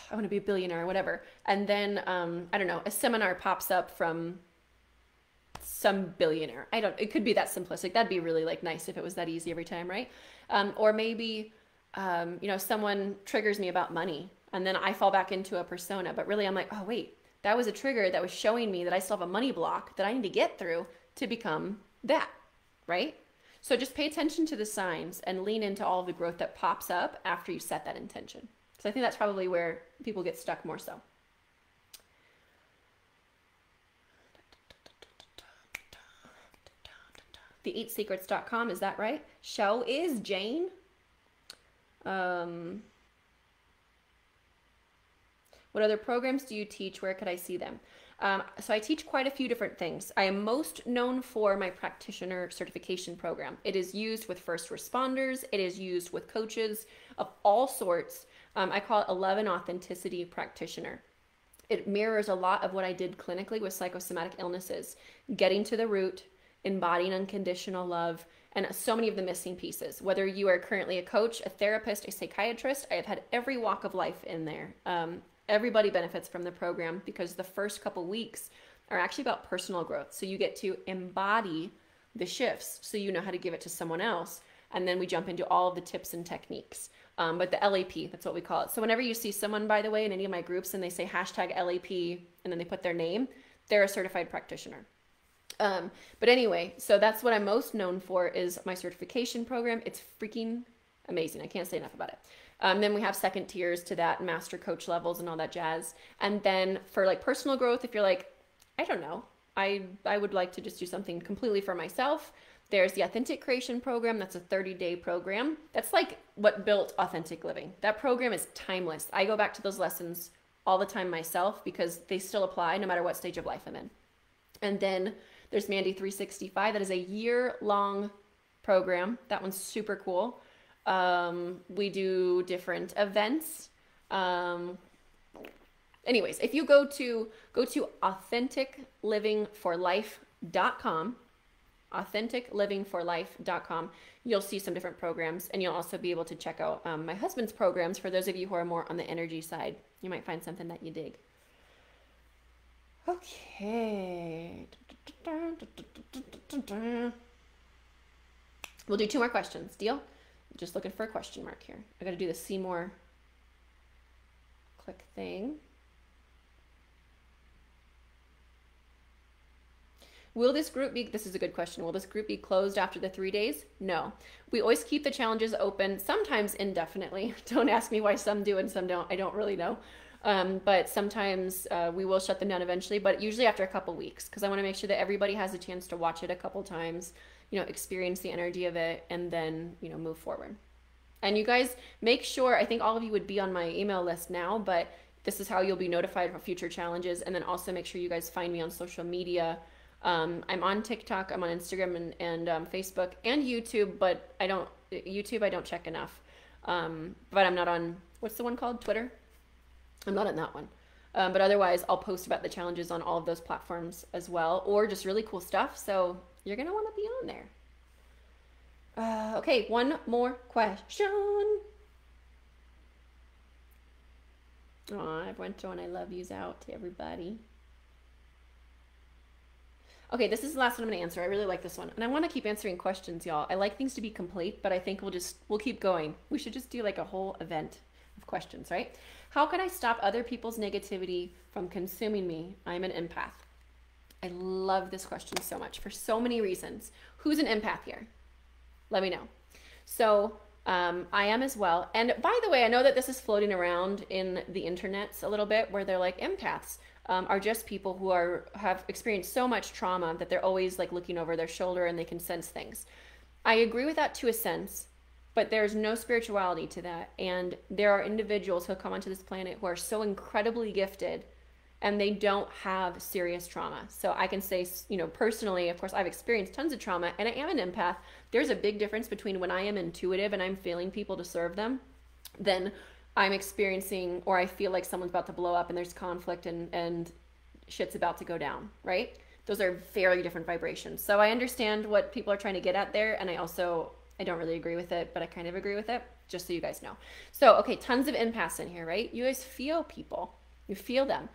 I want to be a billionaire or whatever. And then, um, I don't know, a seminar pops up from some billionaire. I don't, it could be that simplistic. That'd be really like nice if it was that easy every time, right? Um, or maybe, um, you know, someone triggers me about money and then I fall back into a persona. But really, I'm like, oh, wait, that was a trigger that was showing me that I still have a money block that I need to get through to become that, right? So just pay attention to the signs and lean into all the growth that pops up after you set that intention. So I think that's probably where people get stuck more so. The8secrets.com, is that right? Show is Jane. Um, what other programs do you teach? Where could I see them? Um, so I teach quite a few different things. I am most known for my practitioner certification program. It is used with first responders. It is used with coaches of all sorts. Um, I call it 11 Authenticity Practitioner. It mirrors a lot of what I did clinically with psychosomatic illnesses, getting to the root, embodying unconditional love, and so many of the missing pieces. Whether you are currently a coach, a therapist, a psychiatrist, I have had every walk of life in there. Um, everybody benefits from the program because the first couple weeks are actually about personal growth. So you get to embody the shifts so you know how to give it to someone else. And then we jump into all of the tips and techniques. Um, but the LAP, that's what we call it. So whenever you see someone, by the way, in any of my groups and they say hashtag LAP and then they put their name, they're a certified practitioner. Um, but anyway, so that's what I'm most known for is my certification program. It's freaking amazing. I can't say enough about it. Um, then we have second tiers to that, master coach levels and all that jazz. And then for like personal growth, if you're like, I don't know, I I would like to just do something completely for myself. There's the Authentic Creation Program. That's a 30 day program. That's like what built Authentic Living. That program is timeless. I go back to those lessons all the time myself because they still apply no matter what stage of life I'm in. And then there's Mandy 365. That is a year long program. That one's super cool. Um, we do different events. Um, anyways, if you go to go to authenticlivingforlife.com, authenticlivingforlife.com, you'll see some different programs, and you'll also be able to check out um, my husband's programs for those of you who are more on the energy side. You might find something that you dig. Okay. We'll do two more questions. Deal? Just looking for a question mark here. I got to do the see more click thing. Will this group be, this is a good question, will this group be closed after the three days? No. We always keep the challenges open, sometimes indefinitely. Don't ask me why some do and some don't. I don't really know. Um, but sometimes uh, we will shut them down eventually, but usually after a couple weeks, because I want to make sure that everybody has a chance to watch it a couple times, you know, experience the energy of it, and then, you know, move forward. And you guys make sure, I think all of you would be on my email list now, but this is how you'll be notified for future challenges. And then also make sure you guys find me on social media. Um, I'm on TikTok, I'm on Instagram and, and um, Facebook and YouTube, but I don't, YouTube, I don't check enough. Um, but I'm not on, what's the one called? Twitter? I'm not in that one. Um, but otherwise, I'll post about the challenges on all of those platforms as well, or just really cool stuff. So you're going to want to be on there. Uh, okay, one more question. Went to and I love yous out to everybody. Okay, this is the last one I'm to answer. I really like this one. And I want to keep answering questions, y'all. I like things to be complete, but I think we'll just we'll keep going. We should just do like a whole event of questions, right? How can I stop other people's negativity from consuming me? I'm an empath. I love this question so much for so many reasons. Who's an empath here? Let me know. So, um, I am as well. And by the way, I know that this is floating around in the internets a little bit where they're like empaths um, are just people who are have experienced so much trauma that they're always like looking over their shoulder and they can sense things. I agree with that to a sense, but there's no spirituality to that. And there are individuals who come onto this planet who are so incredibly gifted and they don't have serious trauma. So I can say, you know, personally, of course, I've experienced tons of trauma and I am an empath. There's a big difference between when I am intuitive and I'm feeling people to serve them than I'm experiencing or I feel like someone's about to blow up and there's conflict and, and shit's about to go down, right? Those are very different vibrations. So I understand what people are trying to get at there and I also I don't really agree with it, but I kind of agree with it, just so you guys know. So, okay, tons of empaths in here, right? You guys feel people. You feel them.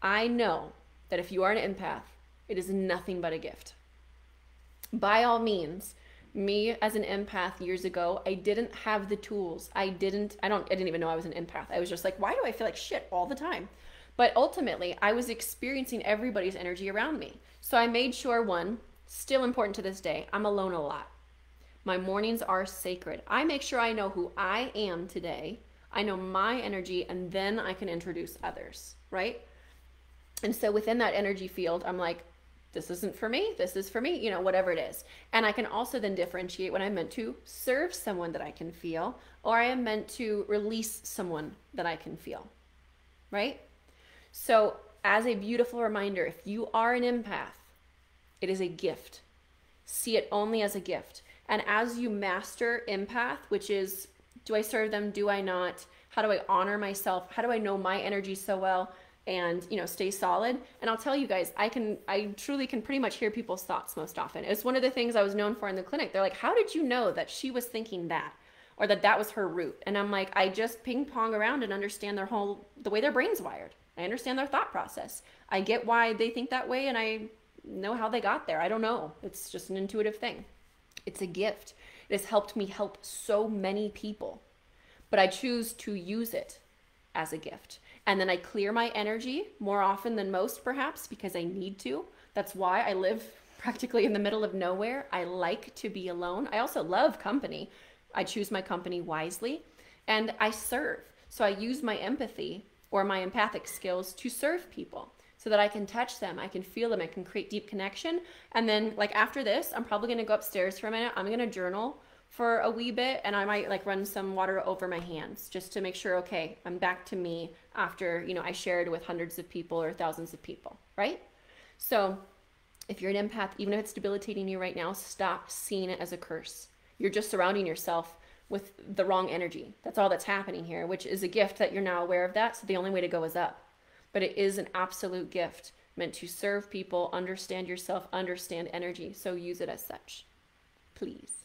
I know that if you are an empath, it is nothing but a gift. By all means, me as an empath years ago, I didn't have the tools. I didn't I don't I didn't even know I was an empath. I was just like, why do I feel like shit all the time? But ultimately, I was experiencing everybody's energy around me. So I made sure one, still important to this day, I'm alone a lot. My mornings are sacred. I make sure I know who I am today. I know my energy and then I can introduce others, right? And so within that energy field, I'm like, this isn't for me, this is for me, you know, whatever it is. And I can also then differentiate when I'm meant to serve someone that I can feel, or I am meant to release someone that I can feel, right? So, as a beautiful reminder, if you are an empath, it is a gift. See it only as a gift. And as you master empath, which is do I serve them? Do I not? How do I honor myself? How do I know my energy so well? and you know stay solid and i'll tell you guys i can i truly can pretty much hear people's thoughts most often it's one of the things i was known for in the clinic they're like how did you know that she was thinking that or that that was her root and i'm like i just ping pong around and understand their whole the way their brain's wired i understand their thought process i get why they think that way and i know how they got there i don't know it's just an intuitive thing it's a gift it has helped me help so many people but i choose to use it as a gift and then I clear my energy more often than most, perhaps, because I need to. That's why I live practically in the middle of nowhere. I like to be alone. I also love company. I choose my company wisely and I serve. So I use my empathy or my empathic skills to serve people so that I can touch them, I can feel them, I can create deep connection. And then, like, after this, I'm probably gonna go upstairs for a minute. I'm gonna journal for a wee bit and I might like run some water over my hands just to make sure okay, I'm back to me after, you know, I shared with hundreds of people or thousands of people, right? So, if you're an empath, even if it's debilitating you right now, stop seeing it as a curse. You're just surrounding yourself with the wrong energy. That's all that's happening here, which is a gift that you're now aware of that. So the only way to go is up. But it is an absolute gift meant to serve people, understand yourself, understand energy. So use it as such. Please.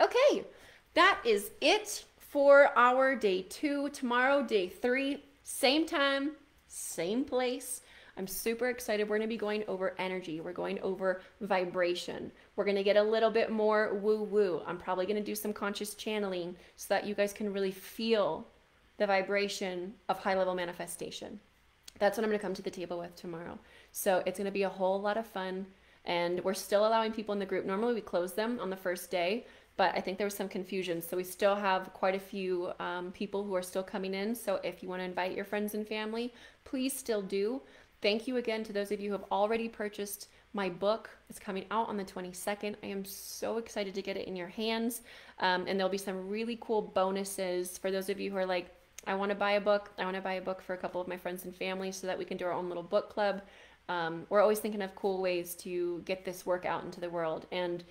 Okay, that is it for our day two. Tomorrow, day three, same time, same place. I'm super excited. We're going to be going over energy. We're going over vibration. We're going to get a little bit more woo woo. I'm probably going to do some conscious channeling so that you guys can really feel the vibration of high level manifestation. That's what I'm going to come to the table with tomorrow. So it's going to be a whole lot of fun. And we're still allowing people in the group. Normally, we close them on the first day but I think there was some confusion. So we still have quite a few um, people who are still coming in. So if you want to invite your friends and family, please still do. Thank you again to those of you who have already purchased my book. It's coming out on the 22nd. I am so excited to get it in your hands. Um, and there'll be some really cool bonuses for those of you who are like, I want to buy a book. I want to buy a book for a couple of my friends and family so that we can do our own little book club. Um, we're always thinking of cool ways to get this work out into the world. And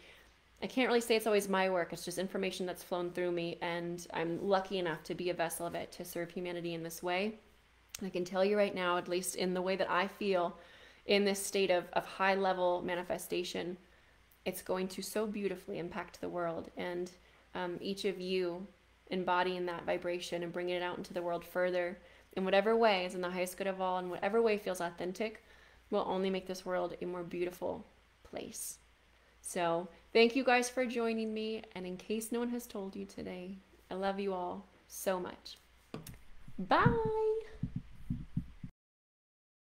I can't really say it's always my work. It's just information that's flown through me, and I'm lucky enough to be a vessel of it to serve humanity in this way. And I can tell you right now, at least in the way that I feel in this state of, of high level manifestation, it's going to so beautifully impact the world. And um, each of you embodying that vibration and bringing it out into the world further in whatever way is in the highest good of all, in whatever way feels authentic, will only make this world a more beautiful place. So, thank you guys for joining me. And in case no one has told you today, I love you all so much. Bye.